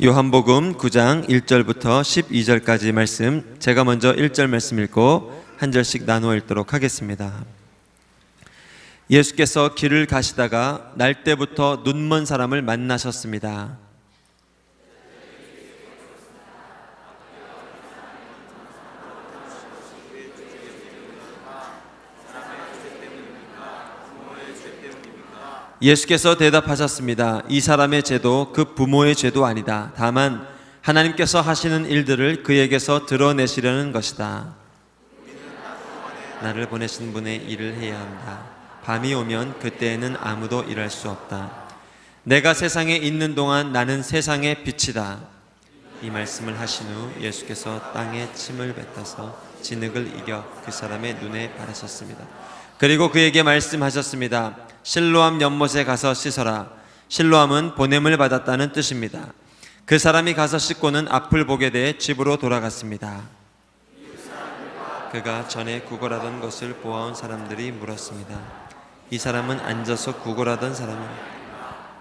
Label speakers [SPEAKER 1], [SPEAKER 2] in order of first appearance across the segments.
[SPEAKER 1] 요한복음 9장 1절부터 12절까지 말씀 제가 먼저 1절 말씀 읽고 한 절씩 나누어 읽도록 하겠습니다. 예수께서 길을 가시다가 날 때부터 눈먼 사람을 만나셨습니다. 예수께서 대답하셨습니다. 이 사람의 죄도 그 부모의 죄도 아니다. 다만 하나님께서 하시는 일들을 그에게서 드러내시려는 것이다. 나를 보내신 분의 일을 해야 한다. 밤이 오면 그때에는 아무도 일할 수 없다. 내가 세상에 있는 동안 나는 세상의 빛이다. 이 말씀을 하신 후 예수께서 땅에 침을 뱉어서 진흙을 이겨 그 사람의 눈에 바라셨습니다. 그리고 그에게 말씀하셨습니다. 실로암 연못에 가서 씻어라. 실로암은 보냄을 받았다는 뜻입니다. 그 사람이 가서 씻고는 앞을 보게 돼 집으로 돌아갔습니다. 그가 전에 구걸하던 것을 보아온 사람들이 물었습니다. 이 사람은 앉아서 구걸하던 사람은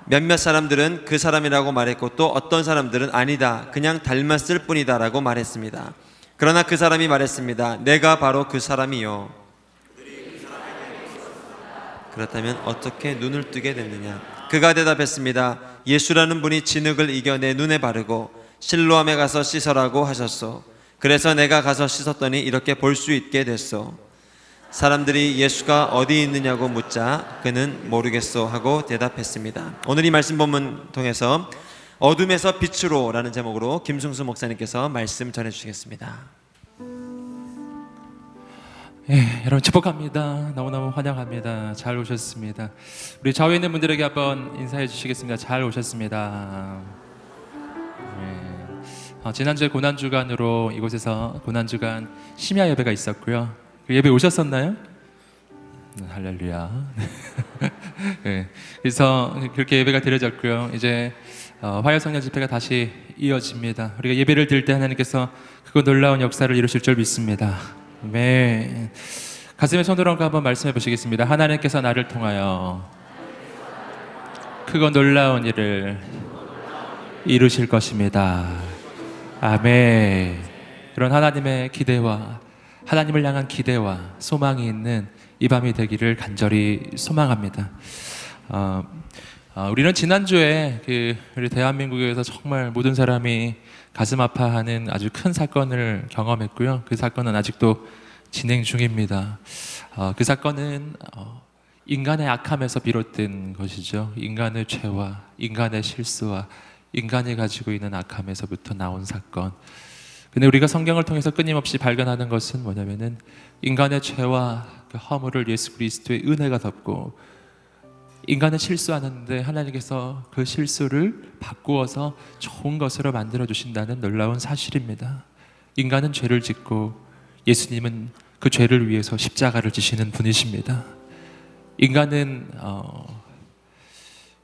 [SPEAKER 1] 몇몇 사람들은 그 사람이라고 말했고 또 어떤 사람들은 아니다. 그냥 닮았을 뿐이다라고 말했습니다. 그러나 그 사람이 말했습니다. 내가 바로 그 사람이요. 그렇다면 어떻게 눈을 뜨게 됐느냐? 그가 대답했습니다. 예수라는 분이 진흙을 이겨 내 눈에 바르고 실로암에 가서 씻어라고 하셨소. 그래서 내가 가서 씻었더니 이렇게 볼 수 있게 됐소. 사람들이 예수가 어디 있느냐고 묻자 그는 모르겠소 하고 대답했습니다. 오늘 이 말씀 본문 통해서 어둠에서 빛으로라는 제목으로 김승수 목사님께서 말씀 전해 주시겠습니다.
[SPEAKER 2] 예, 여러분 축복합니다. 너무너무 환영합니다. 잘 오셨습니다. 우리 좌우에 있는 분들에게 한번 인사해 주시겠습니다. 잘 오셨습니다. 예. 어, 지난주에 고난 주간으로 이곳에서 고난 주간 심야 예배가 있었고요. 그 예배 오셨었나요? 네, 할렐루야. 예. 그래서 그렇게 예배가 드려졌고요. 이제 어, 화요 성령 집회가 다시 이어집니다. 우리가 예배를 드릴 때 하나님께서 그거 놀라운 역사를 이루실 줄 믿습니다. 네. 가슴에 손을 얹고 한번 말씀해 보시겠습니다. 하나님께서 나를 통하여 크고 놀라운 일을 이루실 것입니다. 아멘. 그런 하나님의 기대와 하나님을 향한 기대와 소망이 있는 이 밤이 되기를 간절히 소망합니다. 어, 어, 우리는 지난주에 그 우리 대한민국에서 정말 모든 사람이 가슴 아파하는 아주 큰 사건을 경험했고요. 그 사건은 아직도 진행 중입니다. 어, 그 사건은 어, 인간의 악함에서 비롯된 것이죠. 인간의 죄와 인간의 실수와 인간이 가지고 있는 악함에서부터 나온 사건. 근데 우리가 성경을 통해서 끊임없이 발견하는 것은 뭐냐면은 인간의 죄와 그 허물을 예수 그리스도의 은혜가 덮고 인간은 실수하는데 하나님께서 그 실수를 바꾸어서 좋은 것으로 만들어 주신다는 놀라운 사실입니다. 인간은 죄를 짓고 예수님은 그 죄를 위해서 십자가를 지시는 분이십니다. 인간은 어,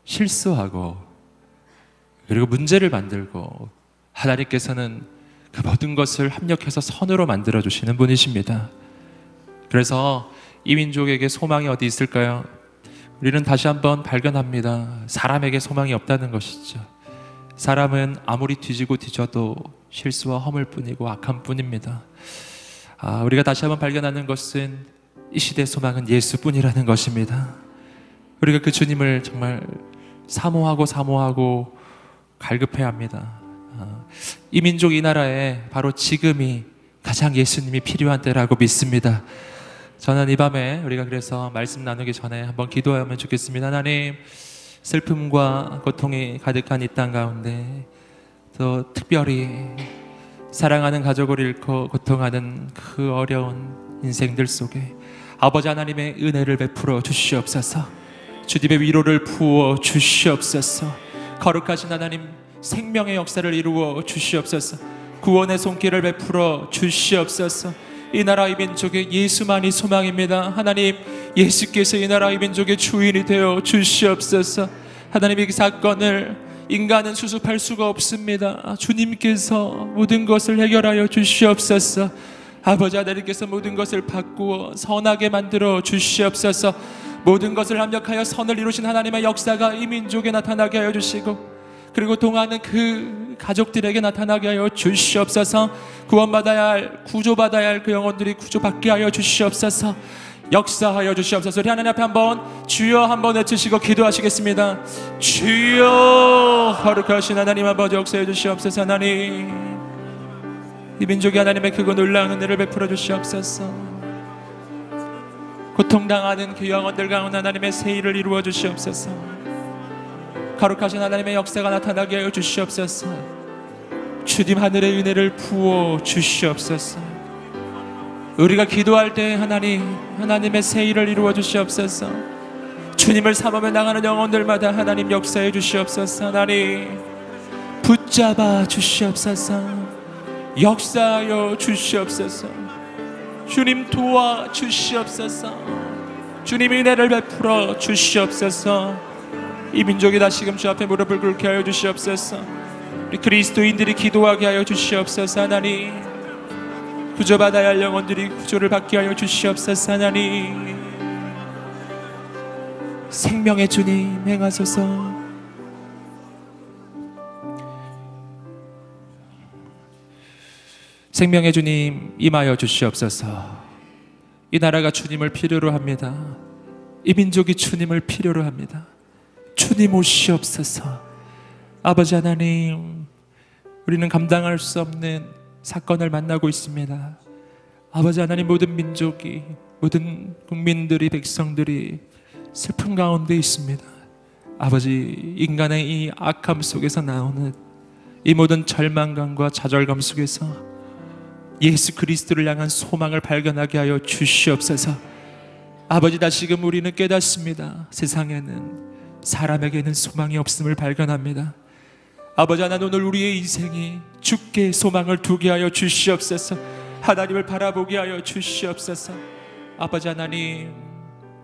[SPEAKER 2] 실수하고 그리고 문제를 만들고 하나님께서는 그 모든 것을 합력해서 선으로 만들어 주시는 분이십니다. 그래서 이 민족에게 소망이 어디 있을까요? 우리는 다시 한번 발견합니다. 사람에게 소망이 없다는 것이죠. 사람은 아무리 뒤지고 뒤져도 실수와 허물 뿐이고 악함 뿐입니다. 아, 우리가 다시 한번 발견하는 것은 이 시대의 소망은 예수뿐이라는 것입니다. 우리가 그 주님을 정말 사모하고 사모하고 갈급해야 합니다. 아, 이 민족 이 나라에 바로 지금이 가장 예수님이 필요한 때라고 믿습니다. 저는 이 밤에 우리가 그래서 말씀 나누기 전에 한번 기도하면 좋겠습니다. 하나님, 슬픔과 고통이 가득한 이 땅 가운데 또 특별히 사랑하는 가족을 잃고 고통하는 그 어려운 인생들 속에 아버지 하나님의 은혜를 베풀어 주시옵소서. 주님의 위로를 부어 주시옵소서. 거룩하신 하나님 생명의 역사를 이루어 주시옵소서. 구원의 손길을 베풀어 주시옵소서. 이 나라 이 민족의 예수만이 소망입니다. 하나님, 예수께서 이 나라 이 민족의 주인이 되어 주시옵소서. 하나님 이 사건을 인간은 수습할 수가 없습니다. 주님께서 모든 것을 해결하여 주시옵소서. 아버지 하나님께서 모든 것을 바꾸어 선하게 만들어 주시옵소서. 모든 것을 합력하여 선을 이루신 하나님의 역사가 이 민족에 나타나게 하여 주시고 그리고 동하는 그 가족들에게 나타나게 하여 주시옵소서. 구원받아야 할 구조받아야 할 그 영혼들이 구조받게 하여 주시옵소서. 역사하여 주시옵소서. 우리 하나님 앞에 한번 주여 한번 외치시고 기도하시겠습니다. 주여 거룩하신 하나님 아버지 역사해 주시옵소서. 하나님 이 민족이 하나님의 크고 놀라운 은혜를 베풀어 주시옵소서. 고통당하는 그 영혼들 가운데 하나님의 세일을 이루어 주시옵소서. 거룩하신 하나님의 역사가 나타나게 하여 주시옵소서. 주님 하늘의 은혜를 부어 주시옵소서. 우리가 기도할 때 하나님 하나님의 세일을 이루어 주시옵소서. 주님을 삼으며 나가는 영혼들마다 하나님 역사해 주시옵소서. 하나님 붙잡아 주시옵소서. 역사하여 주시옵소서. 주님 도와 주시옵소서. 주님 은혜를 베풀어 주시옵소서. 이 민족이 다시금 주 앞에 무릎을 꿇게 하여 주시옵소서. 우리 그리스도인들이 기도하게 하여 주시옵소서. 하나님 구조받아야 할 영혼들이 구조를 받게 하여 주시옵소서. 하나님 생명의 주님 행하소서. 생명의 주님 임하여 주시옵소서. 이 나라가 주님을 필요로 합니다. 이 민족이 주님을 필요로 합니다. 주님 오시옵소서. 아버지 하나님, 우리는 감당할 수 없는 사건을 만나고 있습니다. 아버지 하나님 모든 민족이 모든 국민들이 백성들이 슬픔 가운데 있습니다. 아버지 인간의 이 악함 속에서 나오는 이 모든 절망감과 좌절감 속에서 예수 그리스도를 향한 소망을 발견하게 하여 주시옵소서. 아버지 다시금 우리는 깨닫습니다. 세상에는 사람에게는 소망이 없음을 발견합니다. 아버지 하나님 오늘 우리의 인생이 죽게 소망을 두게 하여 주시옵소서. 하나님을 바라보게 하여 주시옵소서. 아버지 하나님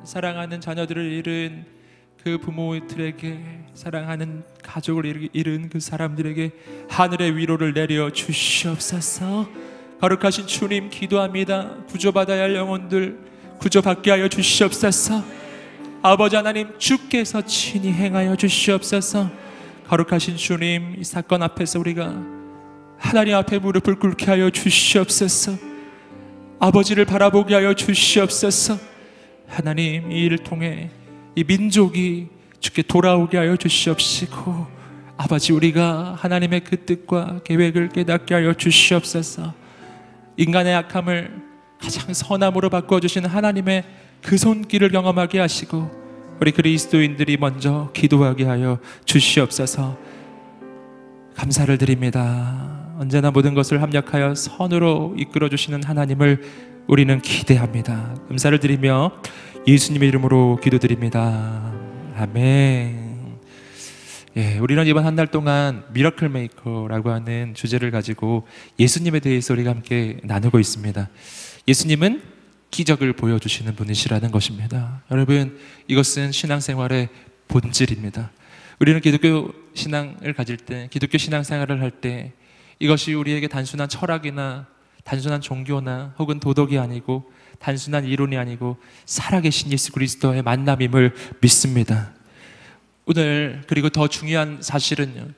[SPEAKER 2] 사랑하는 자녀들을 잃은 그 부모들에게 사랑하는 가족을 잃은 그 사람들에게 하늘의 위로를 내려 주시옵소서. 거룩하신 주님 기도합니다. 구조받아야 할 영혼들 구조받게 하여 주시옵소서. 아버지 하나님 주께서 친히 행하여 주시옵소서. 거룩하신 주님 이 사건 앞에서 우리가 하나님 앞에 무릎을 꿇게 하여 주시옵소서. 아버지를 바라보게 하여 주시옵소서. 하나님 이 일을 통해 이 민족이 주께 돌아오게 하여 주시옵시고 아버지 우리가 하나님의 그 뜻과 계획을 깨닫게 하여 주시옵소서. 인간의 악함을 가장 선함으로 바꾸어 주신 하나님의 그 손길을 경험하게 하시고 우리 그리스도인들이 먼저 기도하게 하여 주시옵소서. 감사를 드립니다. 언제나 모든 것을 합력하여 선으로 이끌어 주시는 하나님을 우리는 기대합니다. 감사를 드리며 예수님의 이름으로 기도드립니다. 아멘. 예, 우리는 이번 한 달 동안 miracle maker라고 하는 주제를 가지고 예수님에 대해서 우리가 함께 나누고 있습니다. 예수님은 기적을 보여주시는 분이시라는 것입니다. 여러분, 이것은 신앙생활의 본질입니다. 우리는 기독교 신앙을 가질 때, 기독교 신앙생활을 할 때, 이것이 우리에게 단순한 철학이나 단순한 종교나 혹은 도덕이 아니고 단순한 이론이 아니고 살아계신 예수 그리스도의 만남임을 믿습니다. 오늘 그리고 더 중요한 사실은요.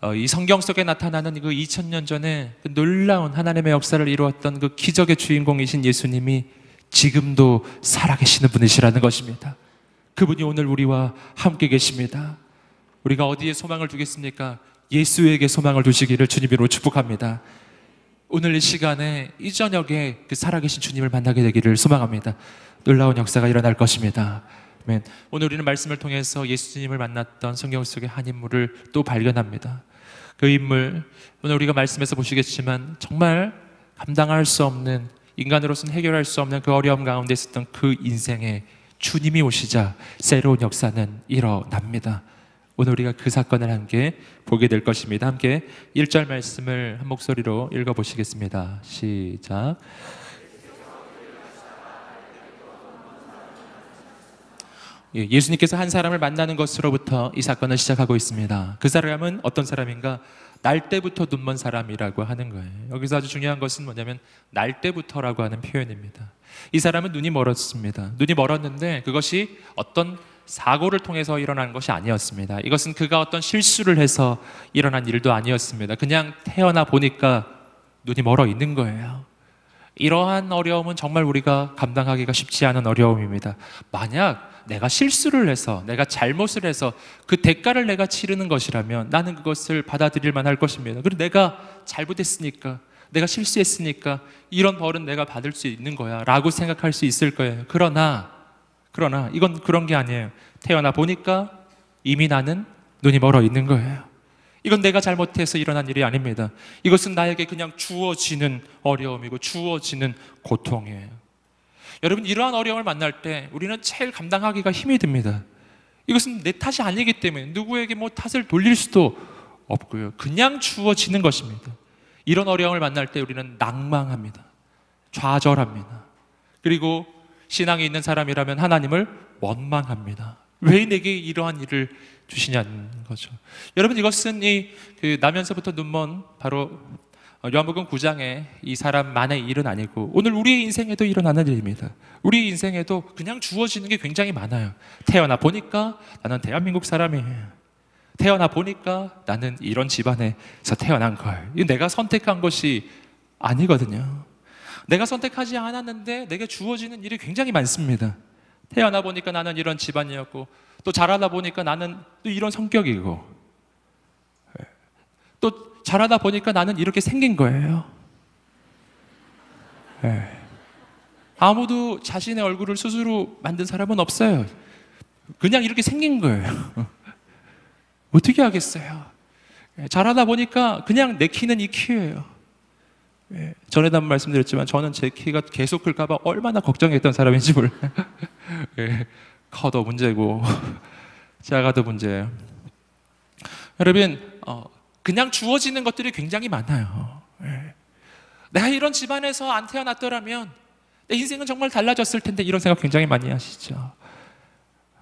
[SPEAKER 2] 어, 이 성경 속에 나타나는 그 2000년 전에 그 놀라운 하나님의 역사를 이루었던 그 기적의 주인공이신 예수님이 지금도 살아계시는 분이시라는 것입니다. 그분이 오늘 우리와 함께 계십니다. 우리가 어디에 소망을 두겠습니까? 예수에게 소망을 두시기를 주님으로 축복합니다. 오늘 이 시간에 이 저녁에 그 살아계신 주님을 만나게 되기를 소망합니다. 놀라운 역사가 일어날 것입니다. 오늘 우리는 말씀을 통해서 예수님을 만났던 성경 속의 한 인물을 또 발견합니다. 그 인물 오늘 우리가 말씀에서 보시겠지만 정말 감당할 수 없는 인간으로서는 해결할 수 없는 그 어려움 가운데 있었던 그 인생에 주님이 오시자 새로운 역사는 일어납니다. 오늘 우리가 그 사건을 함께 보게 될 것입니다. 함께 1절 말씀을 한 목소리로 읽어 보시겠습니다. 시작. 예, 예수님께서 한 사람을 만나는 것으로부터 이 사건을 시작하고 있습니다. 그 사람은 어떤 사람인가? 날 때부터 눈먼 사람이라고 하는 거예요. 여기서 아주 중요한 것은 뭐냐면 날 때부터라고 하는 표현입니다. 이 사람은 눈이 멀었습니다. 눈이 멀었는데 그것이 어떤 사고를 통해서 일어난 것이 아니었습니다. 이것은 그가 어떤 실수를 해서 일어난 일도 아니었습니다. 그냥 태어나 보니까 눈이 멀어 있는 거예요. 이러한 어려움은 정말 우리가 감당하기가 쉽지 않은 어려움입니다. 만약 내가 실수를 해서 내가 잘못을 해서 그 대가를 내가 치르는 것이라면 나는 그것을 받아들일 만할 것입니다. 그리고 내가 잘못했으니까 내가 실수했으니까 이런 벌은 내가 받을 수 있는 거야 라고 생각할 수 있을 거예요. 그러나 그러나 이건 그런 게 아니에요. 태어나 보니까 이미 나는 눈이 멀어 있는 거예요. 이건 내가 잘못해서 일어난 일이 아닙니다. 이것은 나에게 그냥 주어지는 어려움이고 주어지는 고통이에요. 여러분 이러한 어려움을 만날 때 우리는 제일 감당하기가 힘이 듭니다. 이것은 내 탓이 아니기 때문에 누구에게 뭐 탓을 돌릴 수도 없고요. 그냥 주어지는 것입니다. 이런 어려움을 만날 때 우리는 낭망합니다. 좌절합니다. 그리고 신앙이 있는 사람이라면 하나님을 원망합니다. 왜 내게 이러한 일을 주시냐는 거죠. 여러분 이것은 이 그 나면서부터 눈먼 바로 요한복음 9장에 이 사람만의 일은 아니고 오늘 우리의 인생에도 일어나는 일입니다. 우리 인생에도 그냥 주어지는 게 굉장히 많아요. 태어나 보니까 나는 대한민국 사람이에요. 태어나 보니까 나는 이런 집안에서 태어난 걸. 이 내가 선택한 것이 아니거든요. 내가 선택하지 않았는데 내게 주어지는 일이 굉장히 많습니다. 태어나 보니까 나는 이런 집안이었고 또 자라다 보니까 나는 또 이런 성격이고 또 자라다 보니까 나는 이렇게 생긴 거예요. 예. 아무도 자신의 얼굴을 스스로 만든 사람은 없어요. 그냥 이렇게 생긴 거예요. 어떻게 하겠어요? 예, 자라다 보니까 그냥 내 키는 이 키예요. 예, 전에도 한번 말씀드렸지만 저는 제 키가 계속 클까봐 얼마나 걱정했던 사람인지 몰라요. 예, 커도 문제고 작아도 문제예요. 여러분 어, 그냥 주어지는 것들이 굉장히 많아요. 예. 내가 이런 집안에서 안 태어났더라면 내 인생은 정말 달라졌을 텐데 이런 생각 굉장히 많이 하시죠.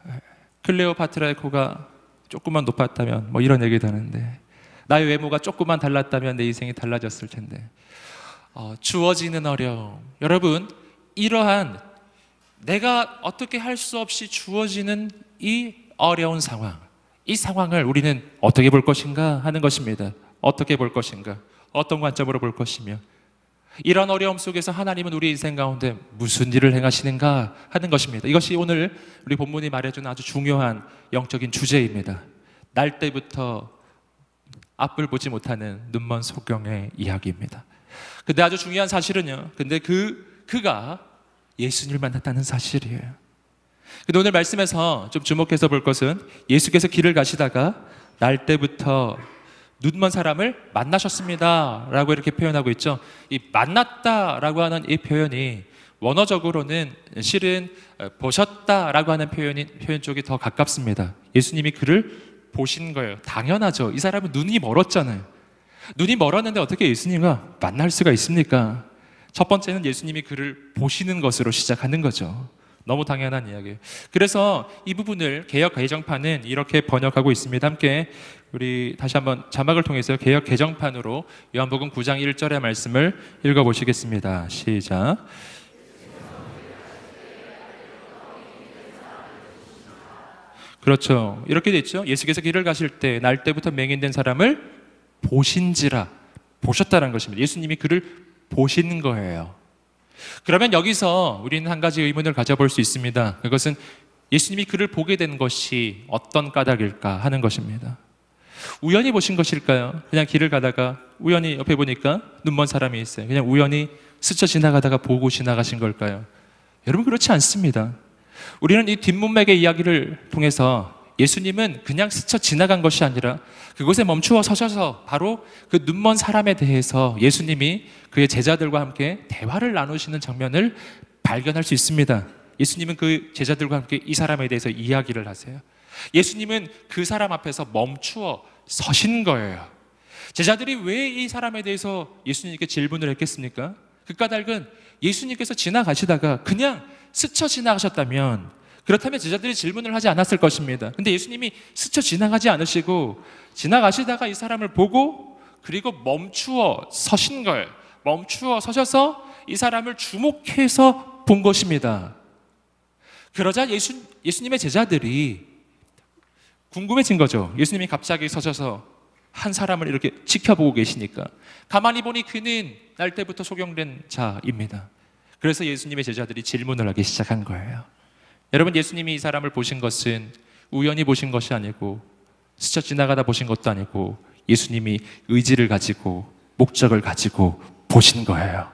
[SPEAKER 2] 예. 클레오파트라의 코가 조금만 높았다면 뭐 이런 얘기도 하는데 나의 외모가 조금만 달랐다면 내 인생이 달라졌을 텐데 어, 주어지는 어려움 여러분 이러한 내가 어떻게 할 수 없이 주어지는 이 어려운 상황 이 상황을 우리는 어떻게 볼 것인가 하는 것입니다. 어떻게 볼 것인가? 어떤 관점으로 볼 것이며 이런 어려움 속에서 하나님은 우리 인생 가운데 무슨 일을 행하시는가 하는 것입니다. 이것이 오늘 우리 본문이 말해주는 아주 중요한 영적인 주제입니다. 날 때부터 앞을 보지 못하는 눈먼 소경의 이야기입니다. 근데 아주 중요한 사실은요. 근데 그 그가 예수님을 만났다는 사실이에요. 근데 오늘 말씀에서 좀 주목해서 볼 것은 예수께서 길을 가시다가 날 때부터 눈먼 사람을 만나셨습니다. 라고 이렇게 표현하고 있죠. 이 만났다 라고 하는 이 표현이 원어적으로는 실은 보셨다 라고 하는 표현이, 표현 쪽이 더 가깝습니다. 예수님이 그를 보신 거예요. 당연하죠. 이 사람은 눈이 멀었잖아요. 눈이 멀었는데 어떻게 예수님과 만날 수가 있습니까? 첫 번째는 예수님이 그를 보시는 것으로 시작하는 거죠. 너무 당연한 이야기예요. 그래서 이 부분을 개혁 개정판은 이렇게 번역하고 있습니다. 함께 우리 다시 한번 자막을 통해서 개혁 개정판으로 요한복음 9장 1절의 말씀을 읽어 보시겠습니다. 시작. 그렇죠. 이렇게 됐죠. 예수께서 길을 가실 때 날 때부터 맹인된 사람을 보신지라 보셨다는 것입니다. 예수님이 그를 보시는 거예요. 그러면 여기서 우리는 한 가지 의문을 가져볼 수 있습니다. 그것은 예수님이 그를 보게 된 것이 어떤 까닭일까 하는 것입니다. 우연히 보신 것일까요? 그냥 길을 가다가 우연히 옆에 보니까 눈먼 사람이 있어요. 그냥 우연히 스쳐 지나가다가 보고 지나가신 걸까요? 여러분 그렇지 않습니다. 우리는 이 뒷문맥의 이야기를 통해서 예수님은 그냥 스쳐 지나간 것이 아니라 그곳에 멈추어 서셔서 바로 그 눈먼 사람에 대해서 예수님이 그의 제자들과 함께 대화를 나누시는 장면을 발견할 수 있습니다. 예수님은 그 제자들과 함께 이 사람에 대해서 이야기를 하세요. 예수님은 그 사람 앞에서 멈추어 서신 거예요. 제자들이 왜 이 사람에 대해서 예수님께 질문을 했겠습니까? 그 까닭은 예수님께서 지나가시다가 그냥 스쳐 지나가셨다면 그렇다면 제자들이 질문을 하지 않았을 것입니다. 근데 예수님이 스쳐 지나가지 않으시고 지나가시다가 이 사람을 보고 그리고 멈추어 서신 거예요. 멈추어 서셔서 이 사람을 주목해서 본 것입니다. 그러자 예수, 예수님의 제자들이 궁금해진 거죠. 예수님이 갑자기 서셔서 한 사람을 이렇게 지켜보고 계시니까 가만히 보니 그는 날 때부터 소경된 자입니다. 그래서 예수님의 제자들이 질문을 하기 시작한 거예요. 여러분 예수님이 이 사람을 보신 것은 우연히 보신 것이 아니고 스쳐 지나가다 보신 것도 아니고 예수님이 의지를 가지고 목적을 가지고 보신 거예요.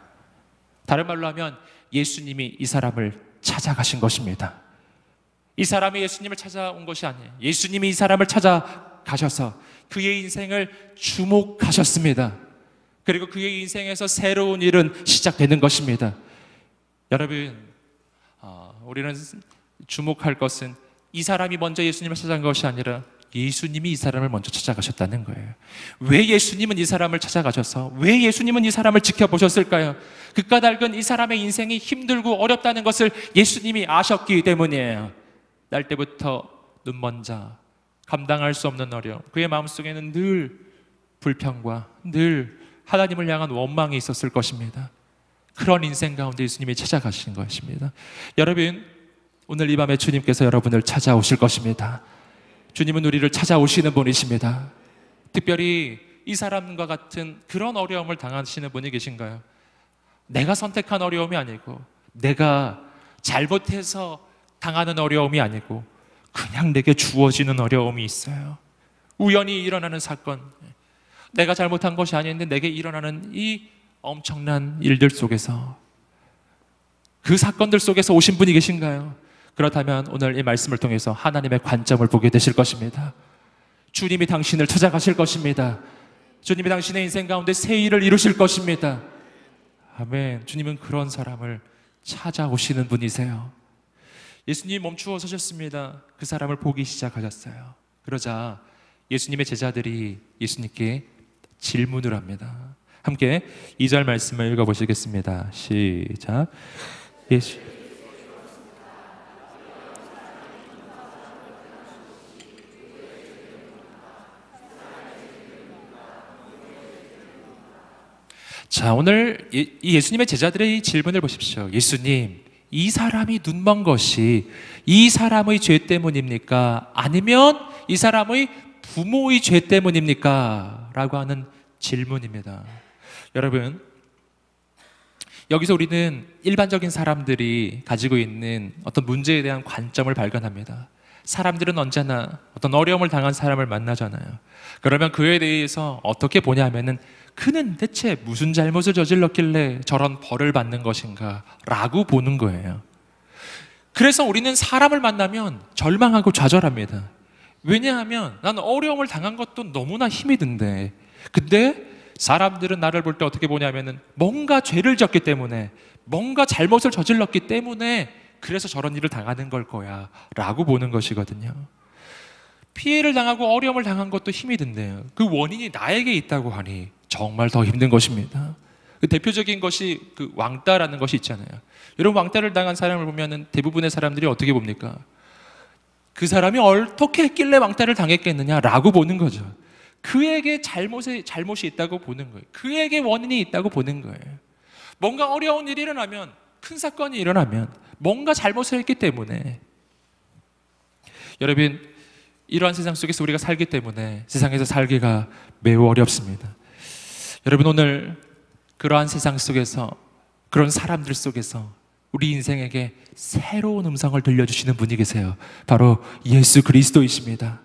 [SPEAKER 2] 다른 말로 하면 예수님이 이 사람을 찾아가신 것입니다. 이 사람이 예수님을 찾아온 것이 아니에요. 예수님이 이 사람을 찾아가셔서 그의 인생을 주목하셨습니다. 그리고 그의 인생에서 새로운 일은 시작되는 것입니다. 여러분, 어, 우리는 주목할 것은 이 사람이 먼저 예수님을 찾아간 것이 아니라 예수님이 이 사람을 먼저 찾아가셨다는 거예요. 왜 예수님은 이 사람을 찾아가셔서 왜 예수님은 이 사람을 지켜보셨을까요? 그 까닭은 이 사람의 인생이 힘들고 어렵다는 것을 예수님이 아셨기 때문이에요. 날 때부터 눈먼 자, 감당할 수 없는 어려움, 그의 마음속에는 늘 불평과 늘 하나님을 향한 원망이 있었을 것입니다. 그런 인생 가운데 예수님이 찾아가신 것입니다. 여러분, 오늘 이 밤에 주님께서 여러분을 찾아오실 것입니다. 주님은 우리를 찾아오시는 분이십니다. 특별히 이 사람과 같은 그런 어려움을 당하시는 분이 계신가요? 내가 선택한 어려움이 아니고 내가 잘못해서 당하는 어려움이 아니고 그냥 내게 주어지는 어려움이 있어요. 우연히 일어나는 사건. 내가 잘못한 것이 아닌데 내게 일어나는 이 엄청난 일들 속에서 그 사건들 속에서 오신 분이 계신가요? 그렇다면 오늘 이 말씀을 통해서 하나님의 관점을 보게 되실 것입니다. 주님이 당신을 찾아가실 것입니다. 주님이 당신의 인생 가운데 새 일을 이루실 것입니다. 아멘. 주님은 그런 사람을 찾아오시는 분이세요. 예수님 멈추어 서셨습니다. 그 사람을 보기 시작하셨어요. 그러자 예수님의 제자들이 예수님께 질문을 합니다. 함께 2절 말씀을 읽어 보시겠습니다. 시작. 예수 자, 오늘 이 예수님의 제자들의 질문을 보십시오. 예수님, 이 사람이 눈먼 것이 이 사람의 죄 때문입니까? 아니면 이 사람의 부모의 죄 때문입니까? 라고 하는 질문입니다. 여러분, 여기서 우리는 일반적인 사람들이 가지고 있는 어떤 문제에 대한 관점을 발견합니다. 사람들은 언제나 어떤 어려움을 당한 사람을 만나잖아요. 그러면 그에 대해서 어떻게 보냐면은 그는 대체 무슨 잘못을 저질렀길래 저런 벌을 받는 것인가 라고 보는 거예요. 그래서 우리는 사람을 만나면 절망하고 좌절합니다. 왜냐하면 나는 어려움을 당한 것도 너무나 힘이 든데 근데 사람들은 나를 볼 때 어떻게 보냐면은 뭔가 죄를 졌기 때문에 뭔가 잘못을 저질렀기 때문에 그래서 저런 일을 당하는 걸 거야 라고 보는 것이거든요. 피해를 당하고 어려움을 당한 것도 힘이 든대요. 그 원인이 나에게 있다고 하니 정말 더 힘든 것입니다. 그 대표적인 것이 그 왕따라는 것이 있잖아요. 여러분 왕따를 당한 사람을 보면은 대부분의 사람들이 어떻게 봅니까? 그 사람이 어떻게 했길래 왕따를 당했겠느냐라고 보는 거죠. 그에게 잘못이 잘못이 있다고 보는 거예요. 그에게 원인이 있다고 보는 거예요. 뭔가 어려운 일이 일어나면 큰 사건이 일어나면 뭔가 잘못을 했기 때문에 여러분 이러한 세상 속에서 우리가 살기 때문에 세상에서 살기가 매우 어렵습니다. 여러분 오늘 그러한 세상 속에서 그런 사람들 속에서 우리 인생에게 새로운 음성을 들려주시는 분이 계세요. 바로 예수 그리스도이십니다.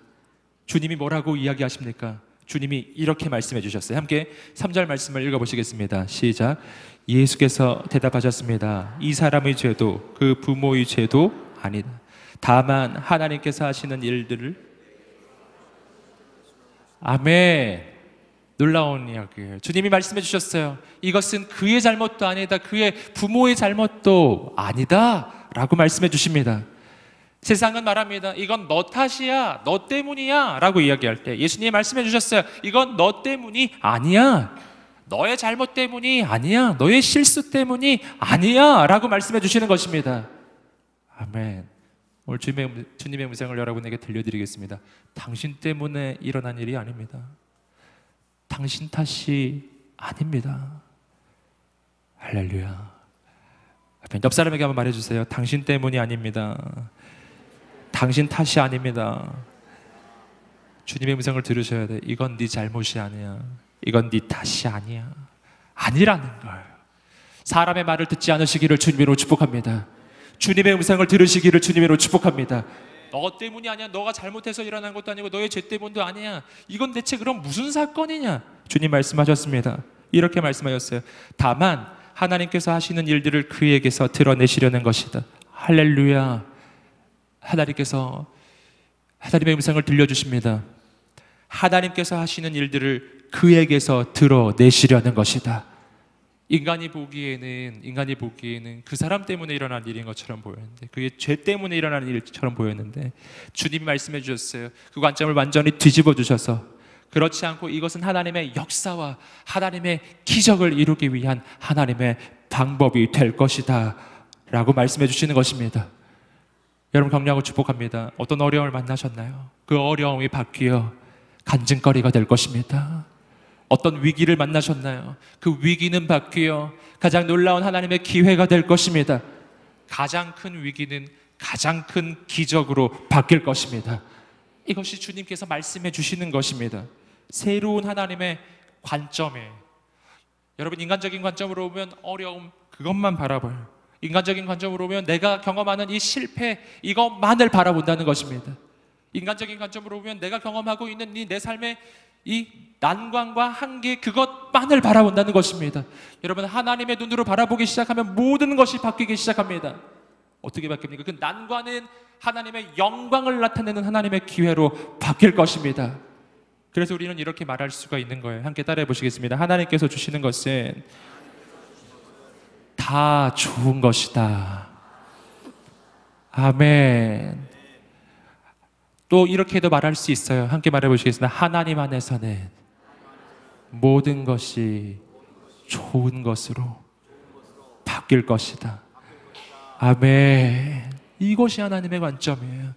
[SPEAKER 2] 주님이 뭐라고 이야기하십니까? 주님이 이렇게 말씀해 주셨어요. 함께 3절 말씀을 읽어 보시겠습니다. 시작. 예수께서 대답하셨습니다. 이 사람의 죄도 그 부모의 죄도 아니다. 다만 하나님께서 하시는 일들을 아멘. 놀라운 이야기예요. 주님이 말씀해 주셨어요. 이것은 그의 잘못도 아니다. 그의 부모의 잘못도 아니다. 라고 말씀해 주십니다. 세상은 말합니다. 이건 너 탓이야. 너 때문이야. 라고 이야기할 때 예수님이 말씀해 주셨어요. 이건 너 때문이 아니야. 너의 잘못 때문이 아니야. 너의 실수 때문이 아니야. 라고 말씀해 주시는 것입니다. 아멘. 오늘 주님의, 음- 주님의 음성을 여러분에게 들려드리겠습니다. 당신 때문에 일어난 일이 아닙니다. 당신 탓이 아닙니다. 할렐루야. 옆 사람에게 한번 말해주세요. 당신 때문이 아닙니다. 당신 탓이 아닙니다. 주님의 음성을 들으셔야 돼. 이건 네 잘못이 아니야. 이건 네 탓이 아니야. 아니라는 걸. 사람의 말을 듣지 않으시기를 주님으로 축복합니다. 주님의 음성을 들으시기를 주님으로 축복합니다. 너 때문이 아니야. 너가 잘못해서 일어난 것도 아니고 너의 죄 때문도 아니야. 이건 대체 그럼 무슨 사건이냐? 주님 말씀하셨습니다. 이렇게 말씀하셨어요. 다만 하나님께서 하시는 일들을 그에게서 드러내시려는 것이다. 할렐루야. 하나님께서 하나님의 음성을 들려주십니다. 하나님께서 하시는 일들을 그에게서 드러내시려는 것이다. 인간이 보기에는 인간이 보기에는 그 사람 때문에 일어난 일인 것처럼 보였는데 그게 죄 때문에 일어난 일처럼 보였는데 주님이 말씀해 주셨어요. 그 관점을 완전히 뒤집어 주셔서 그렇지 않고 이것은 하나님의 역사와 하나님의 기적을 이루기 위한 하나님의 방법이 될 것이다 라고 말씀해 주시는 것입니다. 여러분 격려하고 축복합니다. 어떤 어려움을 만나셨나요? 그 어려움이 바뀌어 간증거리가 될 것입니다. 어떤 위기를 만나셨나요? 그 위기는 바뀌어 가장 놀라운 하나님의 기회가 될 것입니다. 가장 큰 위기는 가장 큰 기적으로 바뀔 것입니다. 이것이 주님께서 말씀해 주시는 것입니다. 새로운 하나님의 관점에 여러분 인간적인 관점으로 보면 어려움 그것만 바라봐요. 인간적인 관점으로 보면 내가 경험하는 이 실패 이것만을 바라본다는 것입니다. 인간적인 관점으로 보면 내가 경험하고 있는 이 내 삶의 이 난관과 한계 그것만을 바라본다는 것입니다. 여러분 하나님의 눈으로 바라보기 시작하면 모든 것이 바뀌기 시작합니다. 어떻게 바뀝니까? 그 난관은 하나님의 영광을 나타내는 하나님의 기회로 바뀔 것입니다. 그래서 우리는 이렇게 말할 수가 있는 거예요. 함께 따라해 보시겠습니다. 하나님께서 주시는 것은 다 좋은 것이다. 아멘. 또 이렇게도 말할 수 있어요. 함께 말해 보시겠습니다. 하나님 안에서는 모든 것이 좋은 것으로 바뀔 것이다. 아멘. 이것이 하나님의 관점이에요.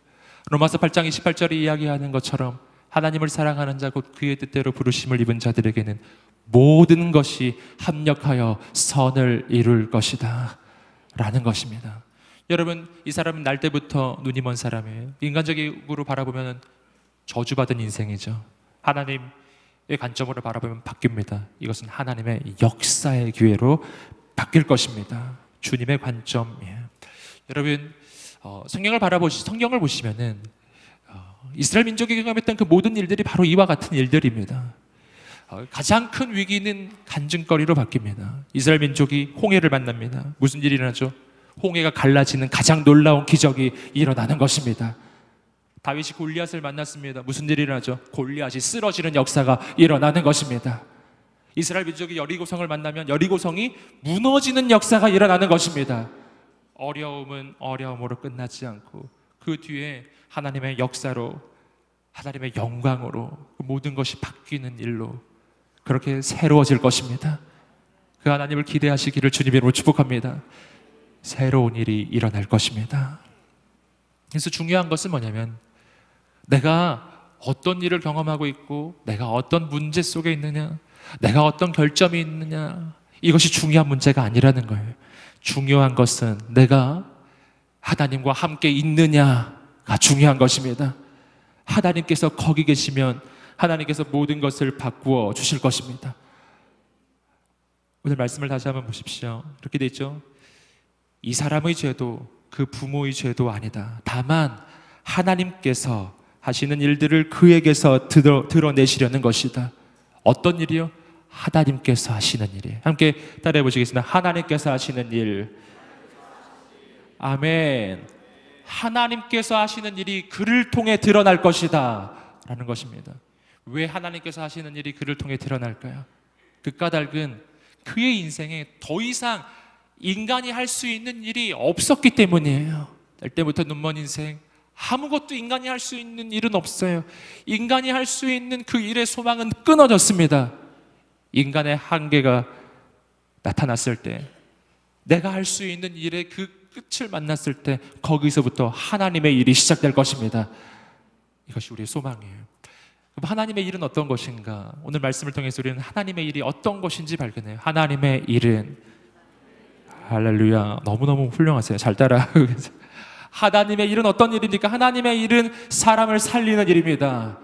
[SPEAKER 2] 로마서 8장 28절이 이야기하는 것처럼 하나님을 사랑하는 자 곧 그의 뜻대로 부르심을 입은 자들에게는 모든 것이 합력하여 선을 이룰 것이다. 라는 것입니다. 여러분, 이 사람은 날 때부터 눈이 먼 사람이에요. 인간적으로 바라보면 저주받은 인생이죠. 하나님의 관점으로 바라보면 바뀝니다. 이것은 하나님의 역사의 기회로 바뀔 것입니다. 주님의 관점이에요. 여러분, 어, 성경을 바라보시, 성경을 보시면은 어, 이스라엘 민족이 경험했던 그 모든 일들이 바로 이와 같은 일들입니다. 어, 가장 큰 위기는 간증거리로 바뀝니다. 이스라엘 민족이 홍해를 만납니다. 무슨 일이 일어나죠? 홍해가 갈라지는 가장 놀라운 기적이 일어나는 것입니다. 다윗이 골리앗을 만났습니다. 무슨 일이 일어나죠? 골리앗이 쓰러지는 역사가 일어나는 것입니다. 이스라엘 민족이 여리고성을 만나면 여리고성이 무너지는 역사가 일어나는 것입니다. 어려움은 어려움으로 끝나지 않고 그 뒤에 하나님의 역사로 하나님의 영광으로 그 모든 것이 바뀌는 일로 그렇게 새로워질 것입니다. 그 하나님을 기대하시기를 주님으로 축복합니다. 새로운 일이 일어날 것입니다. 그래서 중요한 것은 뭐냐면 내가 어떤 일을 경험하고 있고 내가 어떤 문제 속에 있느냐 내가 어떤 결점이 있느냐 이것이 중요한 문제가 아니라는 거예요. 중요한 것은 내가 하나님과 함께 있느냐가 중요한 것입니다. 하나님께서 거기 계시면 하나님께서 모든 것을 바꾸어 주실 것입니다. 오늘 말씀을 다시 한번 보십시오. 이렇게 돼 있죠. 이 사람의 죄도 그 부모의 죄도 아니다. 다만 하나님께서 하시는 일들을 그에게서 드러, 드러 내시려는 것이다. 어떤 일이요? 하나님께서 하시는 일이에요. 함께 따라해 보시겠습니다. 하나님께서 하시는 일. 아멘. 하나님께서 하시는 일이 그를 통해 드러날 것이다. 라는 것입니다. 왜 하나님께서 하시는 일이 그를 통해 드러날까요? 그 까닭은 그의 인생에 더 이상 인간이 할 수 있는 일이 없었기 때문이에요. 날 때부터 눈먼 인생, 아무것도 인간이 할 수 있는 일은 없어요. 인간이 할 수 있는 그 일의 소망은 끊어졌습니다. 인간의 한계가 나타났을 때, 내가 할 수 있는 일의 그 끝을 만났을 때 거기서부터 하나님의 일이 시작될 것입니다. 이것이 우리의 소망이에요. 하나님의 일은 어떤 것인가? 오늘 말씀을 통해서 우리는 하나님의 일이 어떤 것인지 발견해요. 하나님의 일은 할렐루야. 너무너무 훌륭하세요. 잘 계세요. 하나님의 일은 어떤 일입니까? 하나님의 일은 사람을 살리는 일입니다.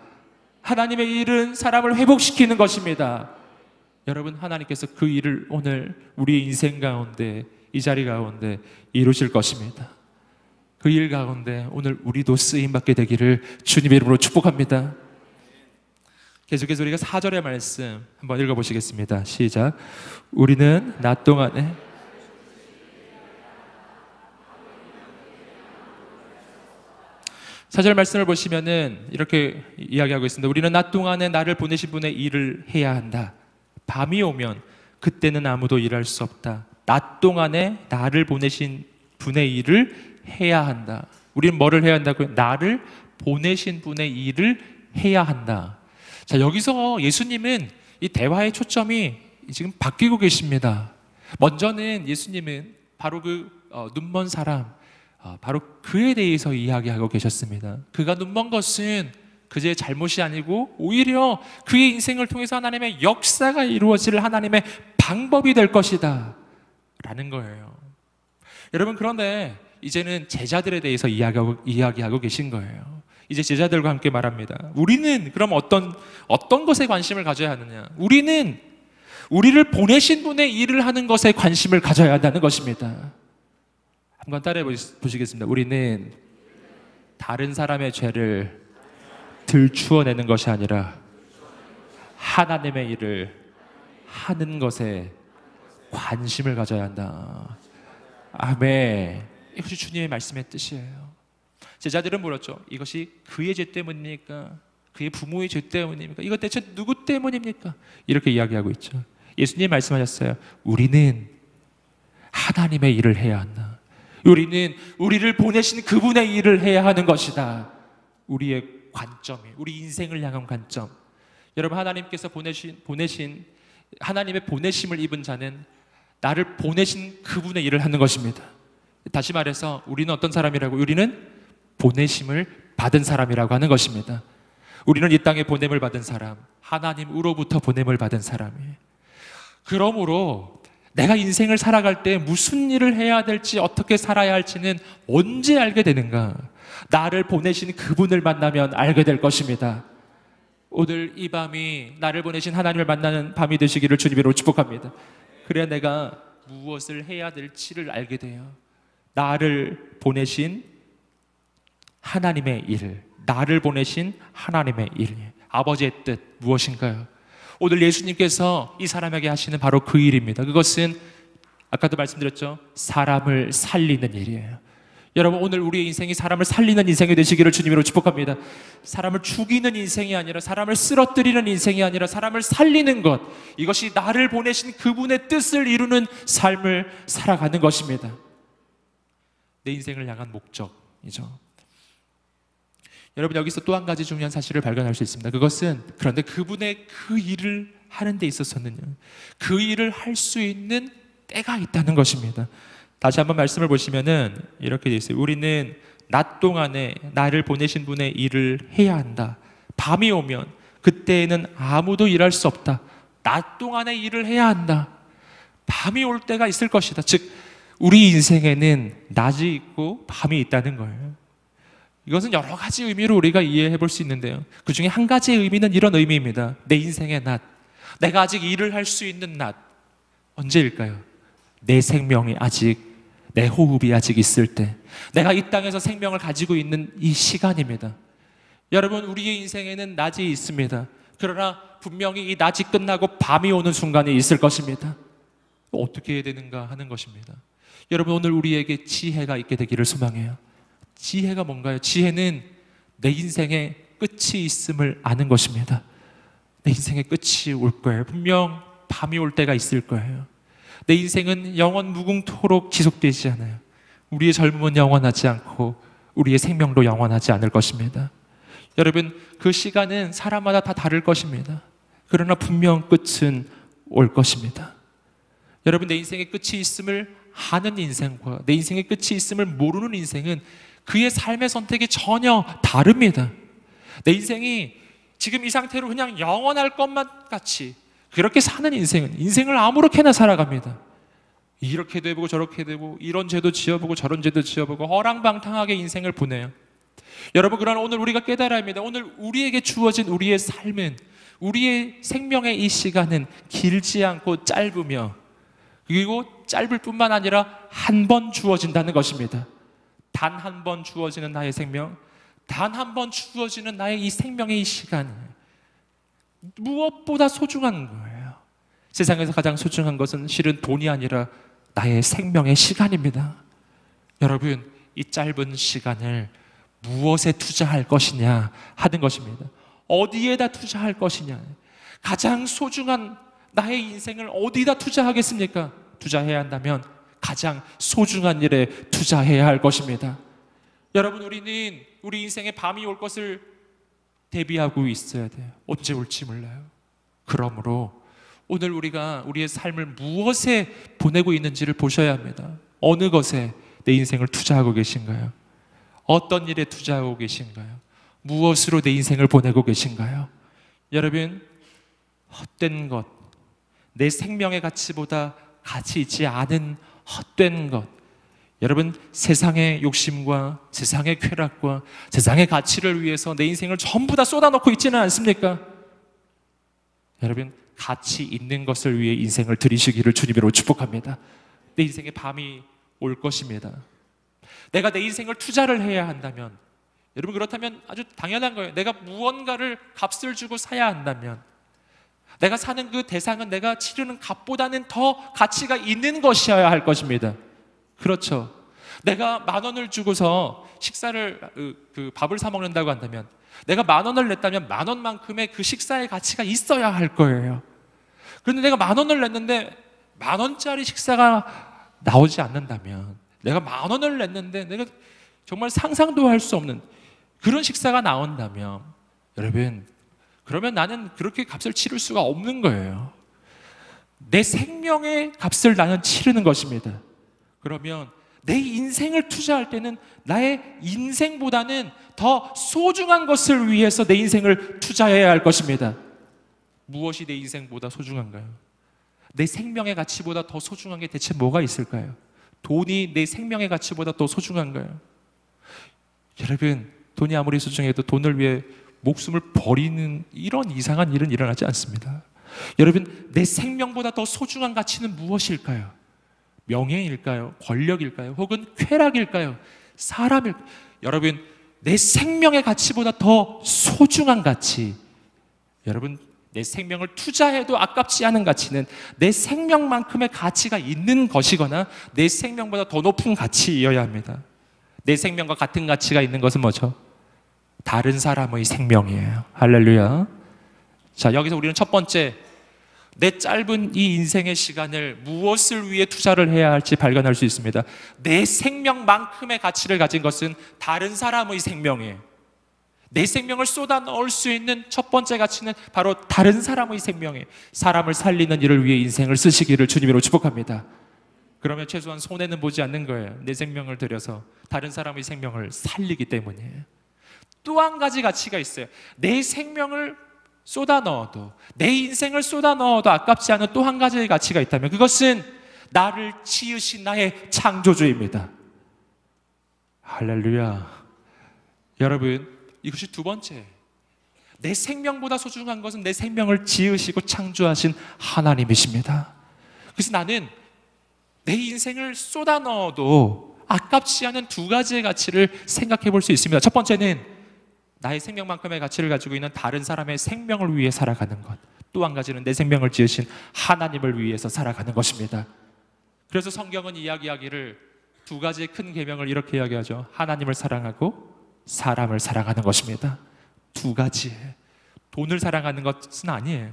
[SPEAKER 2] 하나님의 일은 사람을 회복시키는 것입니다. 여러분, 하나님께서 그 일을 오늘 우리 인생 가운데, 이 자리 가운데 이루실 것입니다. 그 일 가운데 오늘 우리도 쓰임받게 되기를 주님의 이름으로 축복합니다. 계속해서 우리가 4절의 말씀 한번 읽어보시겠습니다. 시작. 우리는 낮 동안에 사절 말씀을 보시면은 이렇게 이야기하고 있습니다. 우리는 낮 동안에 나를 보내신 분의 일을 해야 한다. 밤이 오면 그때는 아무도 일할 수 없다. 낮 동안에 나를 보내신 분의 일을 해야 한다. 우리는 뭐를 해야 한다고요? 나를 보내신 분의 일을 해야 한다. 자, 여기서 예수님은 이 대화의 초점이 지금 바뀌고 계십니다. 먼저는 예수님은 바로 그 어, 눈먼 사람, 어, 바로 그에 대해서 이야기하고 계셨습니다. 그가 눈먼 것은 그의 잘못이 아니고 오히려 그의 인생을 통해서 하나님의 역사가 이루어질 하나님의 방법이 될 것이다. 라는 거예요. 여러분, 그런데 이제는 제자들에 대해서 이야기하고, 이야기하고 계신 거예요. 이제 제자들과 함께 말합니다. 우리는 그럼 어떤, 어떤 것에 관심을 가져야 하느냐? 우리는 우리를 보내신 분의 일을 하는 것에 관심을 가져야 한다는 것입니다. 한번 따라해 보시겠습니다. 우리는 다른 사람의 죄를 들추어내는 것이 아니라 하나님의 일을 하는 것에 관심을 가져야 한다. 아멘. 이것이 주님의 말씀의 뜻이에요. 제자들은 물었죠. 이것이 그의 죄 때문입니까? 그의 부모의 죄 때문입니까? 이것 대체 누구 때문입니까? 이렇게 이야기하고 있죠. 예수님 말씀하셨어요. 우리는 하나님의 일을 해야 한다. 우리는 우리를 보내신 그분의 일을 해야 하는 것이다. 우리의 관점이, 우리 인생을 향한 관점. 여러분 하나님께서 보내신 보내신 하나님의 보내심을 입은 자는 나를 보내신 그분의 일을 하는 것입니다. 다시 말해서 우리는 어떤 사람이라고? 우리는 보내심을 받은 사람이라고 하는 것입니다. 우리는 이 땅에 보냄을 받은 사람, 하나님으로부터 보냄을 받은 사람이에요. 그러므로 내가 인생을 살아갈 때 무슨 일을 해야 될지 어떻게 살아야 할지는 언제 알게 되는가? 나를 보내신 그분을 만나면 알게 될 것입니다. 오늘 이 밤이 나를 보내신 하나님을 만나는 밤이 되시기를 주님으로 축복합니다. 그래야 내가 무엇을 해야 될지를 알게 돼요. 나를 보내신 하나님의 일, 나를 보내신 하나님의 일, 아버지의 뜻 무엇인가요? 오늘 예수님께서 이 사람에게 하시는 바로 그 일입니다. 그것은 아까도 말씀드렸죠. 사람을 살리는 일이에요. 여러분 오늘 우리의 인생이 사람을 살리는 인생이 되시기를 주님으로 축복합니다. 사람을 죽이는 인생이 아니라 사람을 쓰러뜨리는 인생이 아니라 사람을 살리는 것 이것이 나를 보내신 그분의 뜻을 이루는 삶을 살아가는 것입니다. 내 인생을 향한 목적이죠. 여러분 여기서 또 한 가지 중요한 사실을 발견할 수 있습니다. 그것은 그런데 그분의 그 일을 하는 데 있어서는요. 그 일을 할 수 있는 때가 있다는 것입니다. 다시 한번 말씀을 보시면은 이렇게 되어 있어요. 우리는 낮 동안에 나를 보내신 분의 일을 해야 한다. 밤이 오면 그때에는 아무도 일할 수 없다. 낮 동안에 일을 해야 한다. 밤이 올 때가 있을 것이다. 즉 우리 인생에는 낮이 있고 밤이 있다는 거예요. 이것은 여러 가지 의미로 우리가 이해해 볼 수 있는데요. 그 중에 한 가지의 의미는 이런 의미입니다. 내 인생의 낮. 내가 아직 일을 할 수 있는 낮. 언제일까요? 내 생명이 아직, 내 호흡이 아직 있을 때. 내가 이 땅에서 생명을 가지고 있는 이 시간입니다. 여러분, 우리의 인생에는 낮이 있습니다. 그러나 분명히 이 낮이 끝나고 밤이 오는 순간이 있을 것입니다. 어떻게 해야 되는가 하는 것입니다. 여러분, 오늘 우리에게 지혜가 있게 되기를 소망해요. 지혜가 뭔가요? 지혜는 내 인생의 끝이 있음을 아는 것입니다. 내 인생의 끝이 올 거예요. 분명 밤이 올 때가 있을 거예요. 내 인생은 영원 무궁토록 지속되지 않아요. 우리의 젊음은 영원하지 않고 우리의 생명도 영원하지 않을 것입니다. 여러분, 그 시간은 사람마다 다 다를 것입니다. 그러나 분명 끝은 올 것입니다. 여러분 내 인생의 끝이 있음을 아는 인생과 내 인생의 끝이 있음을 모르는 인생은 그의 삶의 선택이 전혀 다릅니다. 내 인생이 지금 이 상태로 그냥 영원할 것만 같이 그렇게 사는 인생은 인생을 아무렇게나 살아갑니다. 이렇게도 해보고 저렇게도 해보고 이런 죄도 지어보고 저런 죄도 지어보고 허랑방탕하게 인생을 보내요. 여러분 그러나 오늘 우리가 깨달아야 합니다. 오늘 우리에게 주어진 우리의 삶은 우리의 생명의 이 시간은 길지 않고 짧으며 그리고 짧을 뿐만 아니라 한 번 주어진다는 것입니다. 단 한 번 주어지는 나의 생명, 단 한 번 주어지는 나의 이 생명의 이 시간 무엇보다 소중한 거예요. 세상에서 가장 소중한 것은 실은 돈이 아니라 나의 생명의 시간입니다. 여러분, 이 짧은 시간을 무엇에 투자할 것이냐 하는 것입니다. 어디에다 투자할 것이냐. 가장 소중한 나의 인생을 어디다 투자하겠습니까? 투자해야 한다면 가장 소중한 일에 투자해야 할 것입니다. 여러분, 우리는 우리 인생에 밤이 올 것을 대비하고 있어야 돼요. 언제 올지 몰라요. 그러므로 오늘 우리가 우리의 삶을 무엇에 보내고 있는지를 보셔야 합니다. 어느 것에 내 인생을 투자하고 계신가요? 어떤 일에 투자하고 계신가요? 무엇으로 내 인생을 보내고 계신가요? 여러분, 헛된 것, 내 생명의 가치보다 가치 있지 않은 헛된 것, 여러분 세상의 욕심과 세상의 쾌락과 세상의 가치를 위해서 내 인생을 전부 다 쏟아놓고 있지는 않습니까? 여러분 가치 있는 것을 위해 인생을 들이시기를 주님으로 축복합니다. 내 인생의 밤이 올 것입니다. 내가 내 인생을 투자를 해야 한다면 여러분 그렇다면 아주 당연한 거예요. 내가 무언가를 값을 주고 사야 한다면 내가 사는 그 대상은 내가 치르는 값보다는 더 가치가 있는 것이어야 할 것입니다. 그렇죠. 내가 만 원을 주고서 식사를 그, 그 밥을 사 먹는다고 한다면 내가 만 원을 냈다면 만 원만큼의 그 식사의 가치가 있어야 할 거예요. 그런데 내가 만 원을 냈는데 만 원짜리 식사가 나오지 않는다면 내가 만 원을 냈는데 내가 정말 상상도 할 수 없는 그런 식사가 나온다면 여러분 그러면 나는 그렇게 값을 치를 수가 없는 거예요. 내 생명의 값을 나는 치르는 것입니다. 그러면 내 인생을 투자할 때는 나의 인생보다는 더 소중한 것을 위해서 내 인생을 투자해야 할 것입니다. 무엇이 내 인생보다 소중한가요? 내 생명의 가치보다 더 소중한 게 대체 뭐가 있을까요? 돈이 내 생명의 가치보다 더 소중한가요? 여러분, 돈이 아무리 소중해도 돈을 위해 목숨을 버리는 이런 이상한 일은 일어나지 않습니다. 여러분, 내 생명보다 더 소중한 가치는 무엇일까요? 명예일까요? 권력일까요? 혹은 쾌락일까요? 사람일 여러분 내 생명의 가치보다 더 소중한 가치 여러분 내 생명을 투자해도 아깝지 않은 가치는 내 생명만큼의 가치가 있는 것이거나 내 생명보다 더 높은 가치이어야 합니다. 내 생명과 같은 가치가 있는 것은 뭐죠? 다른 사람의 생명이에요. 할렐루야. 자, 여기서 우리는 첫 번째 내 짧은 이 인생의 시간을 무엇을 위해 투자를 해야 할지 발견할 수 있습니다. 내 생명만큼의 가치를 가진 것은 다른 사람의 생명이에요. 내 생명을 쏟아 넣을 수 있는 첫 번째 가치는 바로 다른 사람의 생명이에요. 사람을 살리는 일을 위해 인생을 쓰시기를 주님으로 축복합니다. 그러면 최소한 손해는 보지 않는 거예요. 내 생명을 들여서 다른 사람의 생명을 살리기 때문이에요. 또 한 가지 가치가 있어요. 내 생명을 쏟아 넣어도 내 인생을 쏟아 넣어도 아깝지 않은 또 한 가지의 가치가 있다면 그것은 나를 지으신 나의 창조주입니다. 할렐루야. 여러분, 이것이 두 번째. 내 생명보다 소중한 것은 내 생명을 지으시고 창조하신 하나님이십니다. 그래서 나는 내 인생을 쏟아 넣어도 아깝지 않은 두 가지의 가치를 생각해 볼 수 있습니다. 첫 번째는 나의 생명만큼의 가치를 가지고 있는 다른 사람의 생명을 위해 살아가는 것. 또 한 가지는 내 생명을 지으신 하나님을 위해서 살아가는 것입니다. 그래서 성경은 이야기하기를 두 가지의 큰 계명을 이렇게 이야기하죠. 하나님을 사랑하고 사람을 사랑하는 것입니다. 두 가지. 돈을 사랑하는 것은 아니에요.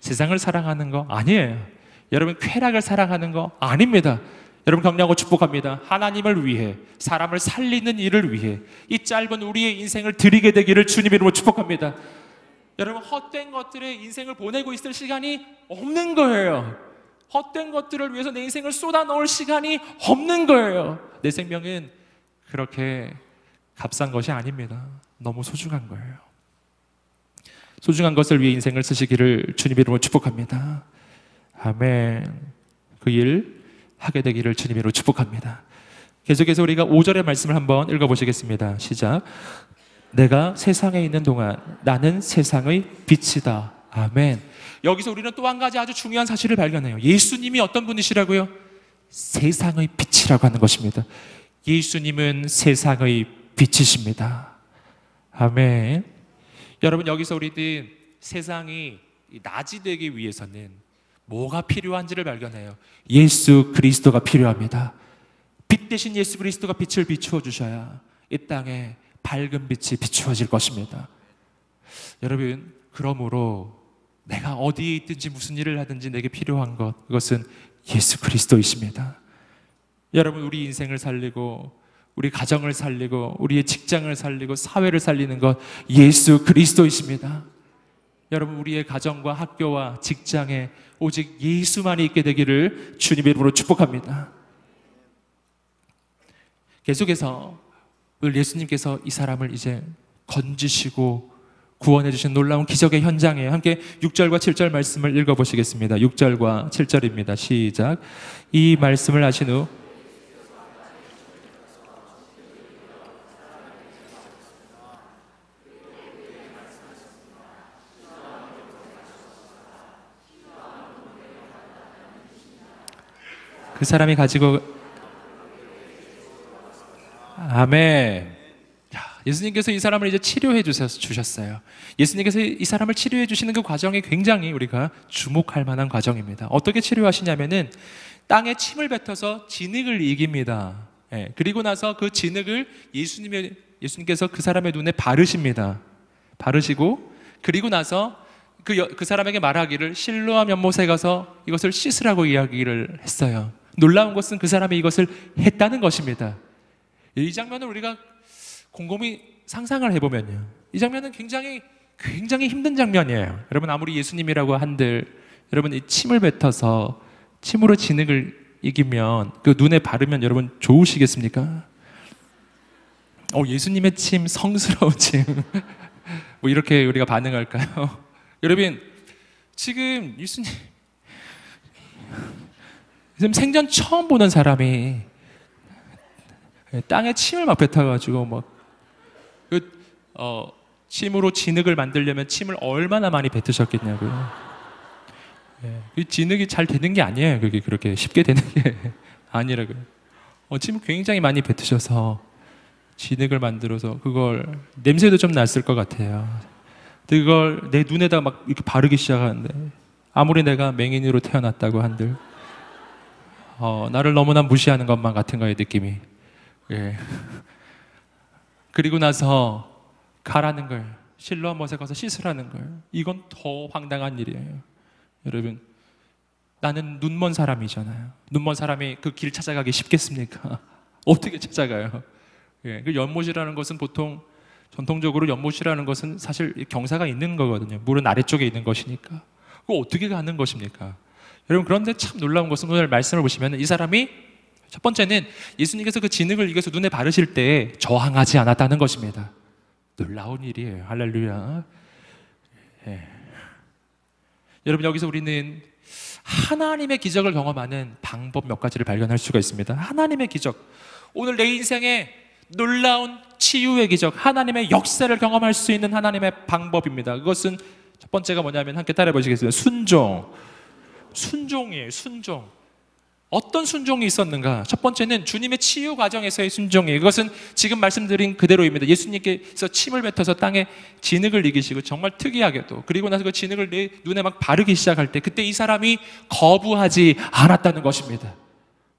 [SPEAKER 2] 세상을 사랑하는 거 아니에요. 여러분 쾌락을 사랑하는 거 아닙니다. 여러분 격려하고 축복합니다. 하나님을 위해 사람을 살리는 일을 위해 이 짧은 우리의 인생을 드리게 되기를 주님 이름으로 축복합니다. 여러분 헛된 것들에 인생을 보내고 있을 시간이 없는 거예요. 헛된 것들을 위해서 내 인생을 쏟아 넣을 시간이 없는 거예요. 내 생명은 그렇게 값싼 것이 아닙니다. 너무 소중한 거예요. 소중한 것을 위해 인생을 쓰시기를 주님 이름으로 축복합니다. 아멘. 그 일 하게 되기를 주님 이름으로 축복합니다. 계속해서 우리가 5절의 말씀을 한번 읽어보시겠습니다. 시작. 내가 세상에 있는 동안 나는 세상의 빛이다. 아멘. 여기서 우리는 또 한 가지 아주 중요한 사실을 발견해요. 예수님이 어떤 분이시라고요? 세상의 빛이라고 하는 것입니다. 예수님은 세상의 빛이십니다. 아멘. 여러분 여기서 우리들 세상이 낮이 되기 위해서는 뭐가 필요한지를 발견해요. 예수 그리스도가 필요합니다. 빛 대신 예수 그리스도가 빛을 비추어 주셔야 이 땅에 밝은 빛이 비추어질 것입니다. 여러분 그러므로 내가 어디에 있든지 무슨 일을 하든지 내게 필요한 것 그것은 예수 그리스도이십니다. 여러분 우리 인생을 살리고 우리 가정을 살리고 우리의 직장을 살리고 사회를 살리는 것 예수 그리스도이십니다. 여러분 우리의 가정과 학교와 직장에 오직 예수만이 있게 되기를 주님의 이름으로 축복합니다. 계속해서 예수님께서 이 사람을 이제 건지시고 구원해 주신 놀라운 기적의 현장에 함께 6절과 7절 말씀을 읽어 보시겠습니다. 6절과 7절입니다. 시작. 이 말씀을 하신 후 그 사람이 가지고 아멘. 야, 예수님께서 이 사람을 이제 치료해 주셨어요. 예수님께서 이 사람을 치료해 주시는 그 과정이 굉장히 우리가 주목할 만한 과정입니다. 어떻게 치료하시냐면은 땅에 침을 뱉어서 진흙을 이깁니다. 예, 그리고 나서 그 진흙을 예수님의 예수님께서 그 사람의 눈에 바르십니다. 바르시고 그리고 나서 그, 여- 그 사람에게 말하기를 실로암 연못에 가서 이것을 씻으라고 이야기를 했어요. 놀라운 것은 그 사람이 이것을 했다는 것입니다. 이 장면을 우리가 곰곰이 상상을 해보면요. 이 장면은 굉장히 굉장히 힘든 장면이에요. 여러분 아무리 예수님이라고 한들 여러분 이 침을 뱉어서 침으로 진흙을 이기면 그 눈에 바르면 여러분 좋으시겠습니까? 어 예수님의 침 성스러운 침. 뭐 이렇게 우리가 반응할까요? 여러분 지금 예수님 지금 생전 처음 보는 사람이 땅에 침을 막 뱉어가지고 막그 어, 침으로 진흙을 만들려면 침을 얼마나 많이 뱉으셨겠냐고요. 예, 그 진흙이 잘 되는 게 아니에요. 그게 그렇게 쉽게 되는 게 아니라고요. 어, 침을 굉장히 많이 뱉으셔서 진흙을 만들어서 그걸 냄새도 좀 났을 것 같아요. 그걸 내 눈에다 막 이렇게 바르기 시작하는데 아무리 내가 맹인으로 태어났다고 한들 어, 나를 너무나 무시하는 것만 같은 거예요 느낌이. 예. 그리고 나서 가라는 걸 실로 못에 가서 씻으라는 걸 이건 더 황당한 일이에요. 여러분 나는 눈먼 사람이잖아요. 눈먼 사람이 그 길 찾아가기 쉽겠습니까? 어떻게 찾아가요? 예, 그 연못이라는 것은 보통 전통적으로 연못이라는 것은 사실 경사가 있는 거거든요. 물은 아래쪽에 있는 것이니까. 그거 어떻게 가는 것입니까? 여러분 그런데 참 놀라운 것은 오늘 말씀을 보시면 이 사람이 첫 번째는 예수님께서 그 진흙을 이겨서 눈에 바르실 때 저항하지 않았다는 것입니다. 놀라운 일이에요. 할렐루야. 예. 여러분 여기서 우리는 하나님의 기적을 경험하는 방법 몇 가지를 발견할 수가 있습니다. 하나님의 기적. 오늘 내 인생에 놀라운 치유의 기적, 하나님의 역사를 경험할 수 있는 하나님의 방법입니다. 그것은 첫 번째가 뭐냐면 함께 따라해 보시겠습니다. 순종. 순종이에요. 순종. 어떤 순종이 있었는가? 첫 번째는 주님의 치유 과정에서의 순종이에요. 그것은 지금 말씀드린 그대로입니다. 예수님께서 침을 뱉어서 땅에 진흙을 이기시고 정말 특이하게도 그리고 나서 그 진흙을 내 눈에 막 바르기 시작할 때 그때 이 사람이 거부하지 않았다는 것입니다.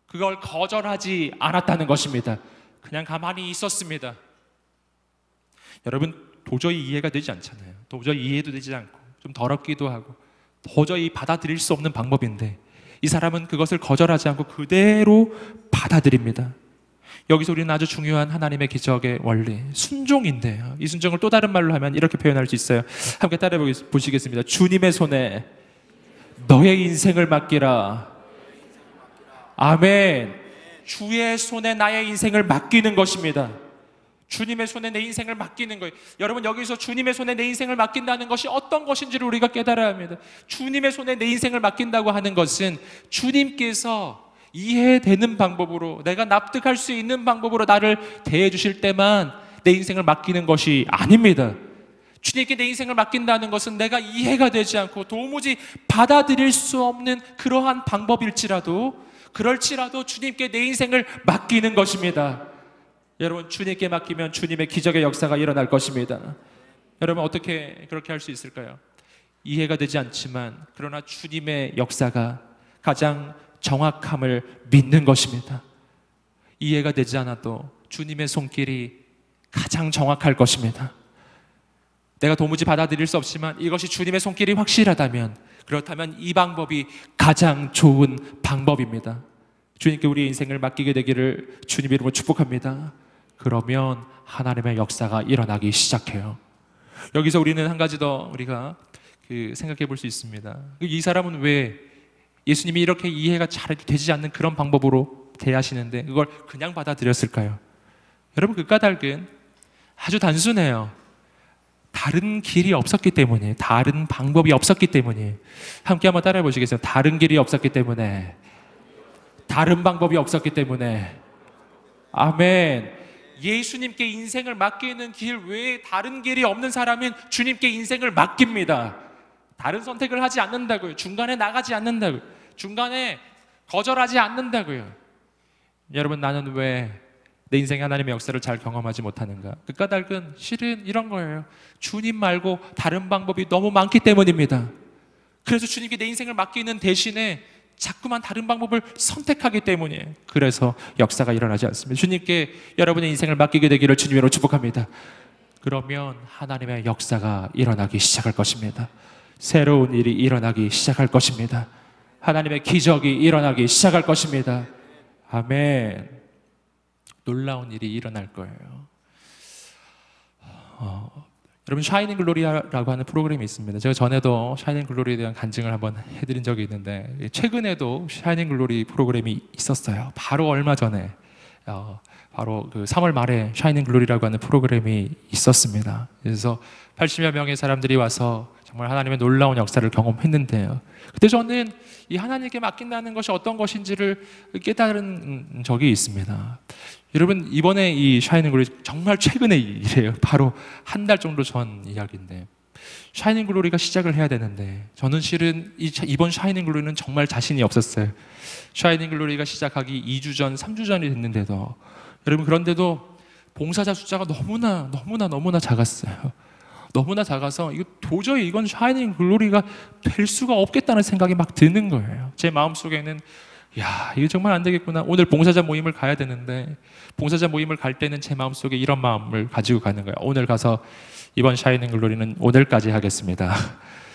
[SPEAKER 2] 그걸 거절하지 않았다는 것입니다. 그냥 가만히 있었습니다. 여러분 도저히 이해가 되지 않잖아요. 도저히 이해도 되지 않고 좀 더럽기도 하고 도저히 받아들일 수 없는 방법인데 이 사람은 그것을 거절하지 않고 그대로 받아들입니다. 여기서 우리는 아주 중요한 하나님의 기적의 원리, 순종인데요. 이 순종을 또 다른 말로 하면 이렇게 표현할 수 있어요. 함께 따라해 보시겠습니다. 주님의 손에 너의 인생을 맡기라. 아멘. 주의 손에 나의 인생을 맡기는 것입니다. 주님의 손에 내 인생을 맡기는 거예요. 여러분 여기서 주님의 손에 내 인생을 맡긴다는 것이 어떤 것인지를 우리가 깨달아야 합니다. 주님의 손에 내 인생을 맡긴다고 하는 것은 주님께서 이해되는 방법으로 내가 납득할 수 있는 방법으로 나를 대해 주실 때만 내 인생을 맡기는 것이 아닙니다. 주님께 내 인생을 맡긴다는 것은 내가 이해가 되지 않고 도무지 받아들일 수 없는 그러한 방법일지라도 그럴지라도 주님께 내 인생을 맡기는 것입니다. 여러분 주님께 맡기면 주님의 기적의 역사가 일어날 것입니다. 여러분 어떻게 그렇게 할 수 있을까요? 이해가 되지 않지만 그러나 주님의 역사가 가장 정확함을 믿는 것입니다. 이해가 되지 않아도 주님의 손길이 가장 정확할 것입니다. 내가 도무지 받아들일 수 없지만 이것이 주님의 손길이 확실하다면 그렇다면 이 방법이 가장 좋은 방법입니다. 주님께 우리 인생을 맡기게 되기를 주님 이름으로 축복합니다. 그러면 하나님의 역사가 일어나기 시작해요. 여기서 우리는 한 가지 더 우리가 그 생각해 볼 수 있습니다. 이 사람은 왜 예수님이 이렇게 이해가 잘 되지 않는 그런 방법으로 대하시는데 그걸 그냥 받아들였을까요? 여러분 그 까닭은 아주 단순해요. 다른 길이 없었기 때문에 다른 방법이 없었기 때문에 함께 한번 따라해 보시겠어요? 다른 길이 없었기 때문에 다른 방법이 없었기 때문에 아멘. 예수님께 인생을 맡기는 길 외에 다른 길이 없는 사람은 주님께 인생을 맡깁니다. 다른 선택을 하지 않는다고요. 중간에 나가지 않는다고요. 중간에 거절하지 않는다고요. 여러분 나는 왜 내 인생의 하나님의 역사를 잘 경험하지 못하는가? 그 까닭은 실은 이런 거예요. 주님 말고 다른 방법이 너무 많기 때문입니다. 그래서 주님께 내 인생을 맡기는 대신에 자꾸만 다른 방법을 선택하기 때문이에요. 그래서 역사가 일어나지 않습니다. 주님께 여러분의 인생을 맡기게 되기를 주님으로 축복합니다. 그러면 하나님의 역사가 일어나기 시작할 것입니다. 새로운 일이 일어나기 시작할 것입니다. 하나님의 기적이 일어나기 시작할 것입니다. 아멘. 놀라운 일이 일어날 거예요. 어, 여러분 Shining Glory라고 하는 프로그램이 있습니다. 제가 전에도 Shining Glory에 대한 간증을 한번 해드린 적이 있는데 최근에도 Shining Glory 프로그램이 있었어요. 바로 얼마 전에 어, 바로 그 3월 말에 Shining Glory라고 하는 프로그램이 있었습니다. 그래서 80여 명의 사람들이 와서 정말 하나님의 놀라운 역사를 경험했는데요. 그때 저는 이 하나님께 맡긴다는 것이 어떤 것인지를 깨달은 적이 있습니다. 여러분 이번에 이 Shining Glory 정말 최근의 일이에요. 바로 한 달 정도 전 이야기인데 Shining Glory가 시작을 해야 되는데 저는 실은 이, 이번 Shining Glory는 정말 자신이 없었어요. Shining Glory가 시작하기 2주 전, 3주 전이 됐는데도 여러분 그런데도 봉사자 숫자가 너무나 너무나 너무나 작았어요. 너무나 작아서 이거 도저히 이건 Shining Glory가 될 수가 없겠다는 생각이 막 드는 거예요. 제 마음 속에는 야, 이거 정말 안 되겠구나. 오늘 봉사자 모임을 가야 되는데 봉사자 모임을 갈 때는 제 마음 속에 이런 마음을 가지고 가는 거예요. 오늘 가서 이번 Shining Glory는 오늘까지 하겠습니다.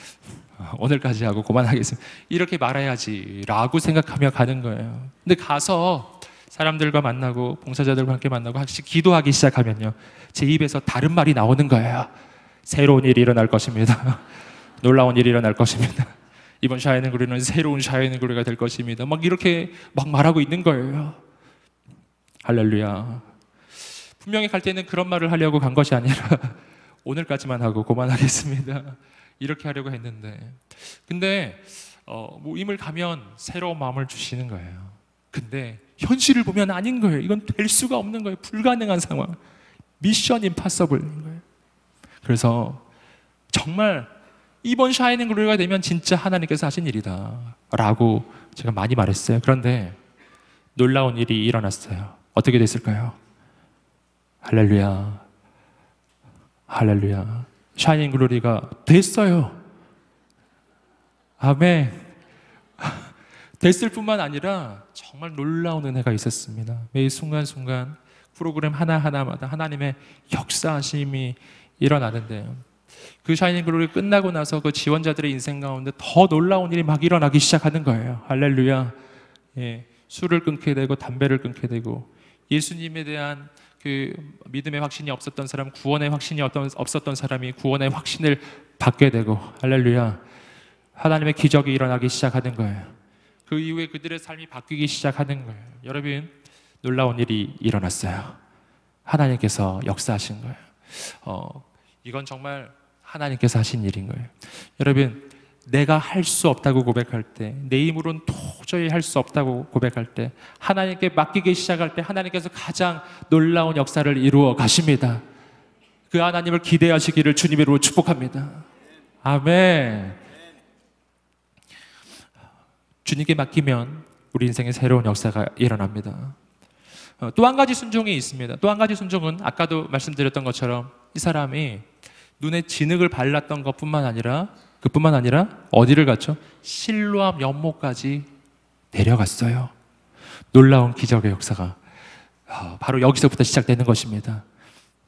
[SPEAKER 2] 오늘까지 하고 그만하겠습니다. 이렇게 말해야지라고 생각하며 가는 거예요. 근데 가서 사람들과 만나고 봉사자들과 함께 만나고 같이 기도하기 시작하면요. 제 입에서 다른 말이 나오는 거예요. 새로운 일이 일어날 것입니다. 놀라운 일이 일어날 것입니다. 이번 샤이닝 글로리는 새로운 샤이닝 글로리가 될 것입니다. 막 이렇게 막 말하고 있는 거예요. 할렐루야. 분명히 갈 때는 그런 말을 하려고 간 것이 아니라 오늘까지만 하고 그만하겠습니다. 이렇게 하려고 했는데, 근데 어, 모임을 가면 새로운 마음을 주시는 거예요. 근데 현실을 보면 아닌 거예요. 이건 될 수가 없는 거예요. 불가능한 상황. 미션 임파서블인 거예요. 그래서 정말 이번 샤이닝 글로리가 되면 진짜 하나님께서 하신 일이다. 라고 제가 많이 말했어요. 그런데 놀라운 일이 일어났어요. 어떻게 됐을까요? 할렐루야. 할렐루야. Shining Glory가 됐어요. 아멘. 됐을 뿐만 아니라 정말 놀라운 은혜가 있었습니다. 매 순간순간 프로그램 하나하나마다 하나님의 역사하심이 일어나는데요. 그 Shining Glory 끝나고 나서 그 지원자들의 인생 가운데 더 놀라운 일이 막 일어나기 시작하는 거예요. 할렐루야. 예, 술을 끊게 되고 담배를 끊게 되고 예수님에 대한 그 믿음의 확신이 없었던 사람, 구원의 확신이 없었던 사람이 구원의 확신을 받게 되고 할렐루야. 하나님의 기적이 일어나기 시작하는 거예요. 그 이후에 그들의 삶이 바뀌기 시작하는 거예요. 여러분 놀라운 일이 일어났어요. 하나님께서 역사하신 거예요. 어, 이건 정말 하나님께서 하신 일인 거예요. 여러분 내가 할 수 없다고 고백할 때, 내 힘으로는 도저히 할 수 없다고 고백할 때, 하나님께 맡기기 시작할 때, 하나님께서 가장 놀라운 역사를 이루어 가십니다. 그 하나님을 기대하시기를 주님으로 축복합니다. 아멘. 주님께 맡기면 우리 인생에 새로운 역사가 일어납니다. 어, 또한 가지 순종이 있습니다. 또 한 가지 순종은 아까도 말씀드렸던 것처럼 이 사람이 눈에 진흙을 발랐던 것뿐만 아니라 그뿐만 아니라 어디를 갔죠? 실로암 연못까지 내려갔어요. 놀라운 기적의 역사가 어, 바로 여기서부터 시작되는 것입니다.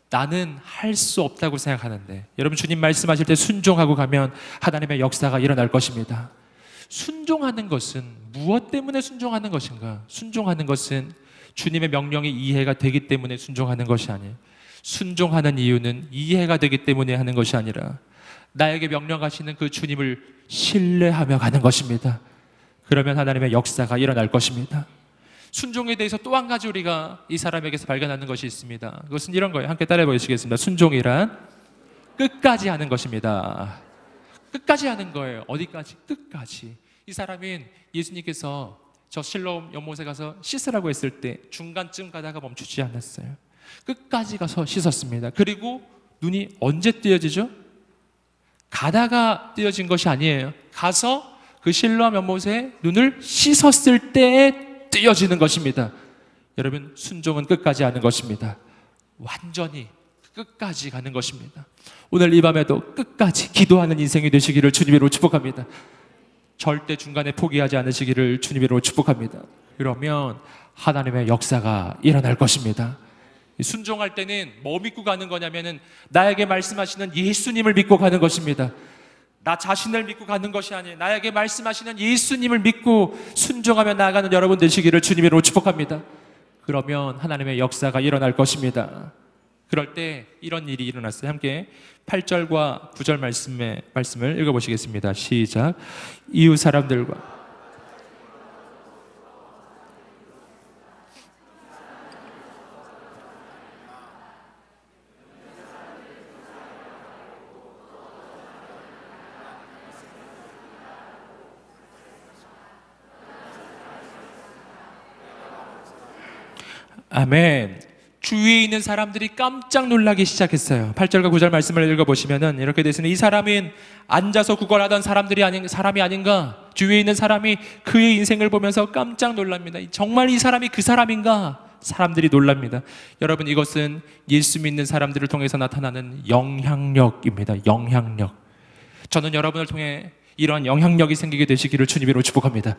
[SPEAKER 2] 나는 할 수 없다고 생각하는데 여러분 주님 말씀하실 때 순종하고 가면 하나님의 역사가 일어날 것입니다. 순종하는 것은 무엇 때문에 순종하는 것인가? 순종하는 것은 주님의 명령이 이해가 되기 때문에 순종하는 것이 아니에요. 순종하는 이유는 이해가 되기 때문에 하는 것이 아니라 나에게 명령하시는 그 주님을 신뢰하며 가는 것입니다. 그러면 하나님의 역사가 일어날 것입니다. 순종에 대해서 또 한 가지 우리가 이 사람에게서 발견하는 것이 있습니다. 그것은 이런 거예요. 함께 따라해 보시겠습니다. 순종이란 끝까지 하는 것입니다. 끝까지 하는 거예요. 어디까지? 끝까지. 이 사람은 예수님께서 저 실로움 연못에 가서 씻으라고 했을 때 중간쯤 가다가 멈추지 않았어요. 끝까지 가서 씻었습니다. 그리고 눈이 언제 띄어지죠? 가다가 띄어진 것이 아니에요. 가서 그 실로암 연못에 눈을 씻었을 때에 띄어지는 것입니다. 여러분 순종은 끝까지 하는 것입니다. 완전히 끝까지 가는 것입니다. 오늘 이 밤에도 끝까지 기도하는 인생이 되시기를 주님으로 축복합니다. 절대 중간에 포기하지 않으시기를 주님으로 축복합니다. 그러면 하나님의 역사가 일어날 것입니다. 순종할 때는 뭐 믿고 가는 거냐면은 나에게 말씀하시는 예수님을 믿고 가는 것입니다. 나 자신을 믿고 가는 것이 아니에요. 나에게 말씀하시는 예수님을 믿고 순종하며 나아가는 여러분 되시기를 주님으로 축복합니다. 그러면 하나님의 역사가 일어날 것입니다. 그럴 때 이런 일이 일어났어요. 함께 8절과 9절 말씀의 말씀을 읽어 보시겠습니다. 시작. 이웃 사람들과 아멘. 주위에 있는 사람들이 깜짝 놀라기 시작했어요. 8절과 9절 말씀을 읽어보시면은 이렇게 되시는 이 사람은 앉아서 구걸하던 사람들이 아닌, 사람이 아닌가? 주위에 있는 사람이 그의 인생을 보면서 깜짝 놀랍니다. 정말 이 사람이 그 사람인가? 사람들이 놀랍니다. 여러분 이것은 예수 믿는 사람들을 통해서 나타나는 영향력입니다. 영향력. 저는 여러분을 통해 이러한 영향력이 생기게 되시기를 주님으로 축복합니다.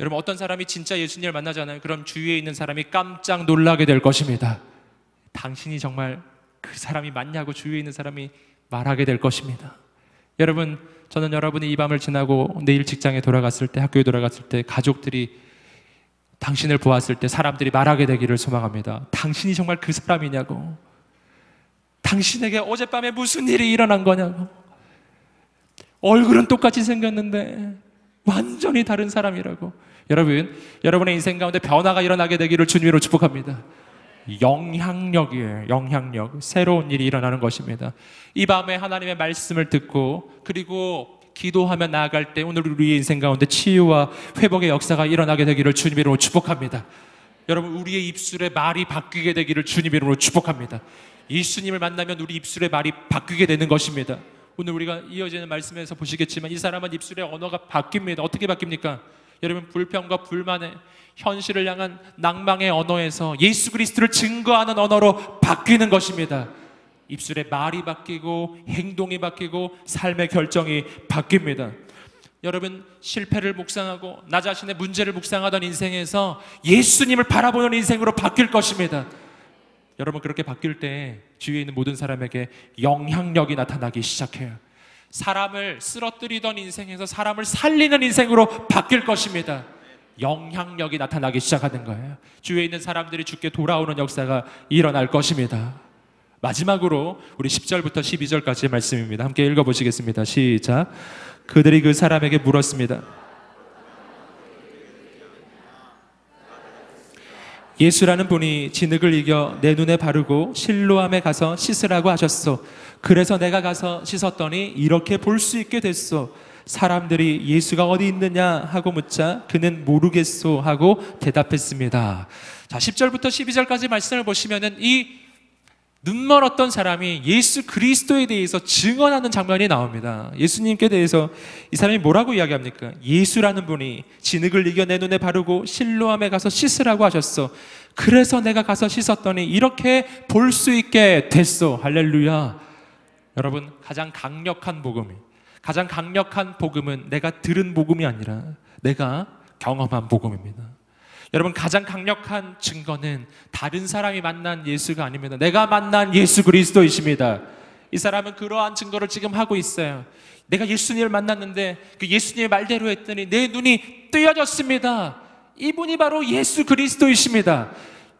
[SPEAKER 2] 여러분 어떤 사람이 진짜 예수님을 만나잖아요. 그럼 주위에 있는 사람이 깜짝 놀라게 될 것입니다. 당신이 정말 그 사람이 맞냐고 주위에 있는 사람이 말하게 될 것입니다. 여러분, 저는 여러분이 이 밤을 지나고 내일 직장에 돌아갔을 때, 학교에 돌아갔을 때, 가족들이 당신을 보았을 때 사람들이 말하게 되기를 소망합니다. 당신이 정말 그 사람이냐고. 당신에게 어젯밤에 무슨 일이 일어난 거냐고. 얼굴은 똑같이 생겼는데 완전히 다른 사람이라고. 여러분, 여러분의 인생 가운데 변화가 일어나게 되기를 주님으로 축복합니다. 영향력이에요. 영향력. 새로운 일이 일어나는 것입니다. 이 밤에 하나님의 말씀을 듣고 그리고 기도하며 나아갈 때 오늘 우리의 인생 가운데 치유와 회복의 역사가 일어나게 되기를 주님 이름으로 축복합니다. 여러분 우리의 입술의 말이 바뀌게 되기를 주님 이름으로 축복합니다. 예수님을 만나면 우리 입술의 말이 바뀌게 되는 것입니다. 오늘 우리가 이어지는 말씀에서 보시겠지만 이 사람은 입술의 언어가 바뀝니다. 어떻게 바뀝니까? 여러분 불평과 불만의 현실을 향한 낭망의 언어에서 예수 그리스도를 증거하는 언어로 바뀌는 것입니다. 입술의 말이 바뀌고 행동이 바뀌고 삶의 결정이 바뀝니다. 여러분 실패를 묵상하고 나 자신의 문제를 묵상하던 인생에서 예수님을 바라보는 인생으로 바뀔 것입니다. 여러분 그렇게 바뀔 때 주위에 있는 모든 사람에게 영향력이 나타나기 시작해요. 사람을 쓰러뜨리던 인생에서 사람을 살리는 인생으로 바뀔 것입니다. 영향력이 나타나기 시작하는 거예요. 주위에 있는 사람들이 죽게 돌아오는 역사가 일어날 것입니다. 마지막으로 우리 10절부터 12절까지의 말씀입니다. 함께 읽어보시겠습니다. 시작. 그들이 그 사람에게 물었습니다. 예수라는 분이 진흙을 이겨 내 눈에 바르고 실로암에 가서 씻으라고 하셨소. 그래서 내가 가서 씻었더니 이렇게 볼 수 있게 됐소. 사람들이 예수가 어디 있느냐 하고 묻자 그는 모르겠소 하고 대답했습니다. 자, 10절부터 12절까지 말씀을 보시면은 이 눈 멀었던 사람이 예수 그리스도에 대해서 증언하는 장면이 나옵니다. 예수님께 대해서 이 사람이 뭐라고 이야기합니까? 예수라는 분이 진흙을 이겨 내 눈에 바르고 실로암에 가서 씻으라고 하셨어. 그래서 내가 가서 씻었더니 이렇게 볼 수 있게 됐어. 할렐루야. 여러분, 가장 강력한 복음이 가장 강력한 복음은 내가 들은 복음이 아니라 내가 경험한 복음입니다. 여러분 가장 강력한 증거는 다른 사람이 만난 예수가 아닙니다. 내가 만난 예수 그리스도이십니다. 이 사람은 그러한 증거를 지금 하고 있어요. 내가 예수님을 만났는데 그 예수님의 말대로 했더니 내 눈이 뜨여졌습니다. 이분이 바로 예수 그리스도이십니다.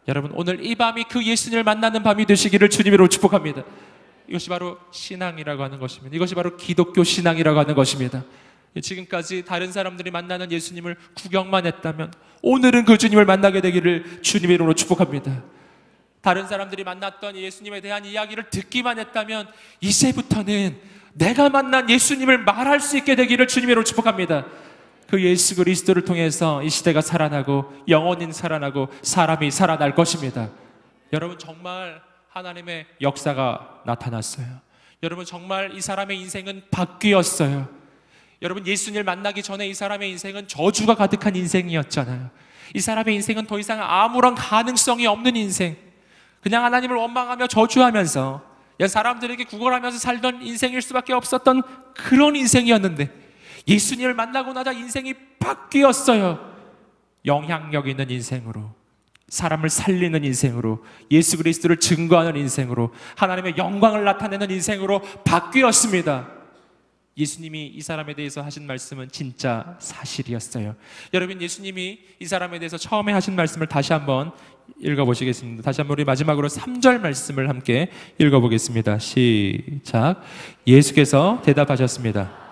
[SPEAKER 2] 여러분 오늘 이 밤이 그 예수님을 만나는 밤이 되시기를 주님으로 축복합니다. 이것이 바로 신앙이라고 하는 것입니다. 이것이 바로 기독교 신앙이라고 하는 것입니다. 지금까지 다른 사람들이 만나는 예수님을 구경만 했다면 오늘은 그 주님을 만나게 되기를 주님의 이름으로 축복합니다. 다른 사람들이 만났던 예수님에 대한 이야기를 듣기만 했다면 이제부터는 내가 만난 예수님을 말할 수 있게 되기를 주님의 이름으로 축복합니다. 그 예수 그리스도를 통해서 이 시대가 살아나고 영혼인 살아나고 사람이 살아날 것입니다. 여러분 정말 하나님의 역사가 나타났어요. 여러분 정말 이 사람의 인생은 바뀌었어요. 여러분 예수님을 만나기 전에 이 사람의 인생은 저주가 가득한 인생이었잖아요. 이 사람의 인생은 더 이상 아무런 가능성이 없는 인생. 그냥 하나님을 원망하며 저주하면서 사람들에게 구걸하면서 살던 인생일 수밖에 없었던 그런 인생이었는데 예수님을 만나고 나자 인생이 바뀌었어요. 영향력 있는 인생으로 사람을 살리는 인생으로 예수 그리스도를 증거하는 인생으로 하나님의 영광을 나타내는 인생으로 바뀌었습니다. 예수님이 이 사람에 대해서 하신 말씀은 진짜 사실이었어요. 여러분 예수님이 이 사람에 대해서 처음에 하신 말씀을 다시 한번 읽어 보시겠습니다. 다시 한번 우리 마지막으로 3절 말씀을 함께 읽어 보겠습니다. 시작. 예수께서 대답하셨습니다.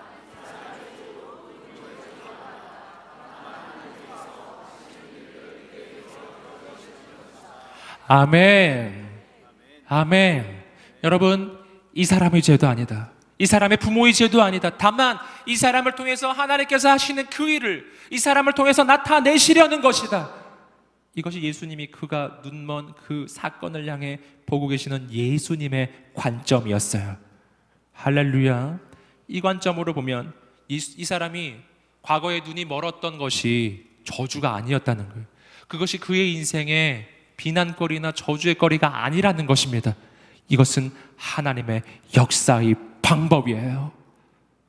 [SPEAKER 2] 아멘. 아멘. 여러분, 이 사람의 죄도 아니다. 이 사람의 부모의 죄도 아니다. 다만 이 사람을 통해서 하나님께서 하시는 그 일을 이 사람을 통해서 나타내시려는 것이다. 이것이 예수님이 그가 눈먼 그 사건을 향해 보고 계시는 예수님의 관점이었어요. 할렐루야. 이 관점으로 보면 이, 이 사람이 과거에 눈이 멀었던 것이 저주가 아니었다는 거예요. 그것이 그의 인생의 비난거리나 저주의 거리가 아니라는 것입니다. 이것은 하나님의 역사의 방법이에요.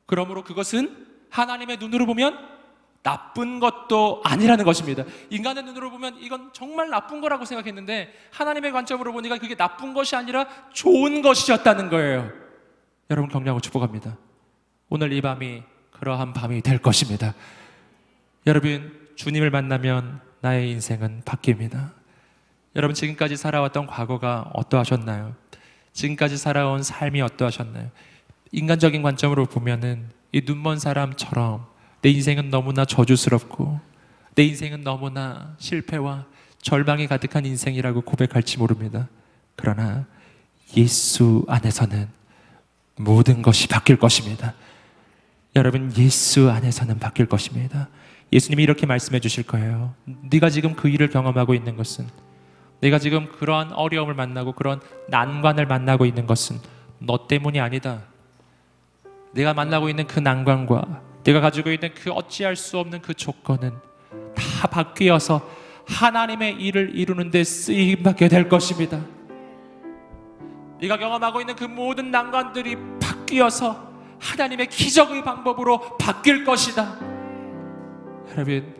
[SPEAKER 2] 그러므로 그것은 하나님의 눈으로 보면 나쁜 것도 아니라는 것입니다. 인간의 눈으로 보면 이건 정말 나쁜 거라고 생각했는데 하나님의 관점으로 보니까 그게 나쁜 것이 아니라 좋은 것이었다는 거예요. 여러분 격려하고 축복합니다. 오늘 이 밤이 그러한 밤이 될 것입니다. 여러분 주님을 만나면 나의 인생은 바뀝니다. 여러분 지금까지 살아왔던 과거가 어떠하셨나요? 지금까지 살아온 삶이 어떠하셨나요? 인간적인 관점으로 보면은 이 눈먼 사람처럼 내 인생은 너무나 저주스럽고 내 인생은 너무나 실패와 절망이 가득한 인생이라고 고백할지 모릅니다. 그러나 예수 안에서는 모든 것이 바뀔 것입니다. 여러분 예수 안에서는 바뀔 것입니다. 예수님이 이렇게 말씀해 주실 거예요. 네가 지금 그 일을 경험하고 있는 것은 내가 지금 그러한 어려움을 만나고 그런 난관을 만나고 있는 것은 너 때문이 아니다. 내가 만나고 있는 그 난관과 내가 가지고 있는 그 어찌할 수 없는 그 조건은 다 바뀌어서 하나님의 일을 이루는 데 쓰임 받게 될 것입니다. 네가 경험하고 있는 그 모든 난관들이 바뀌어서 하나님의 기적의 방법으로 바뀔 것이다. 여러분,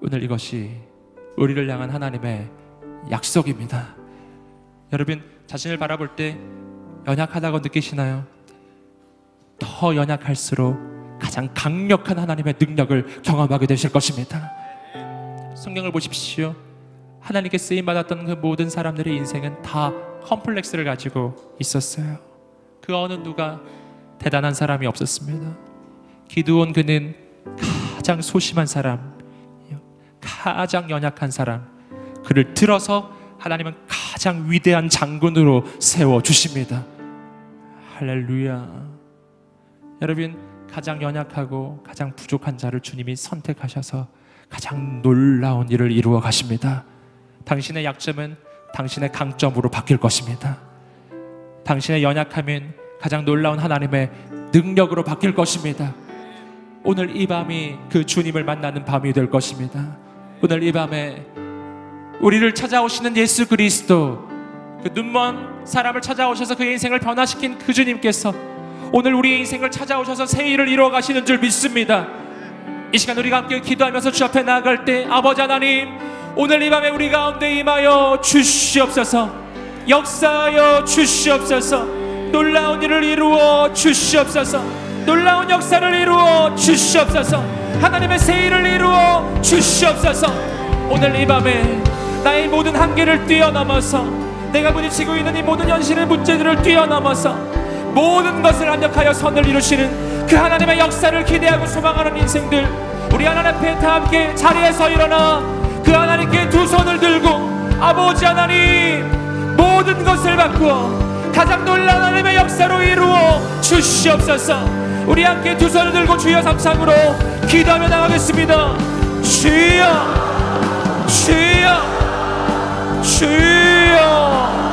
[SPEAKER 2] 오늘 이것이 우리를 향한 하나님의 약속입니다. 여러분, 자신을 바라볼 때 연약하다고 느끼시나요? 더 연약할수록 가장 강력한 하나님의 능력을 경험하게 되실 것입니다. 성경을 보십시오. 하나님께 쓰임 받았던 그 모든 사람들의 인생은 다 컴플렉스를 가지고 있었어요. 그 어느 누가 대단한 사람이 없었습니다. 기드온 그는 가장 소심한 사람, 가장 연약한 사람, 그를 들어서 하나님은 가장 위대한 장군으로 세워 주십니다. 할렐루야. 여러분 가장 연약하고 가장 부족한 자를 주님이 선택하셔서 가장 놀라운 일을 이루어 가십니다. 당신의 약점은 당신의 강점으로 바뀔 것입니다. 당신의 연약함은 가장 놀라운 하나님의 능력으로 바뀔 것입니다. 오늘 이 밤이 그 주님을 만나는 밤이 될 것입니다. 오늘 이 밤에 우리를 찾아오시는 예수 그리스도 그 눈먼 사람을 찾아오셔서 그의 인생을 변화시킨 그 주님께서 오늘 우리의 인생을 찾아오셔서 새 일을 이루어 가시는 줄 믿습니다. 이 시간 우리가 함께 기도하면서 주 앞에 나아갈 때 아버지 하나님 오늘 이 밤에 우리 가운데 임하여 주시옵소서. 역사하여 주시옵소서. 놀라운 일을 이루어 주시옵소서. 놀라운 역사를 이루어 주시옵소서. 하나님의 새 일을 이루어 주시옵소서. 오늘 이 밤에 나의 모든 한계를 뛰어넘어서 내가 부딪히고 있는 이 모든 현실의 문제들을 뛰어넘어서 모든 것을 완벽하여 선을 이루시는 그 하나님의 역사를 기대하고 소망하는 인생들 우리 하나님 앞에 다 함께 자리에서 일어나 그 하나님께 두 손을 들고 아버지 하나님 모든 것을 바꾸어 가장 놀라운 하나님의 역사로 이루어 주시옵소서. 우리 함께 두 손을 들고 주여 삼상으로 기도하며 나가겠습니다. 주여 주여 주여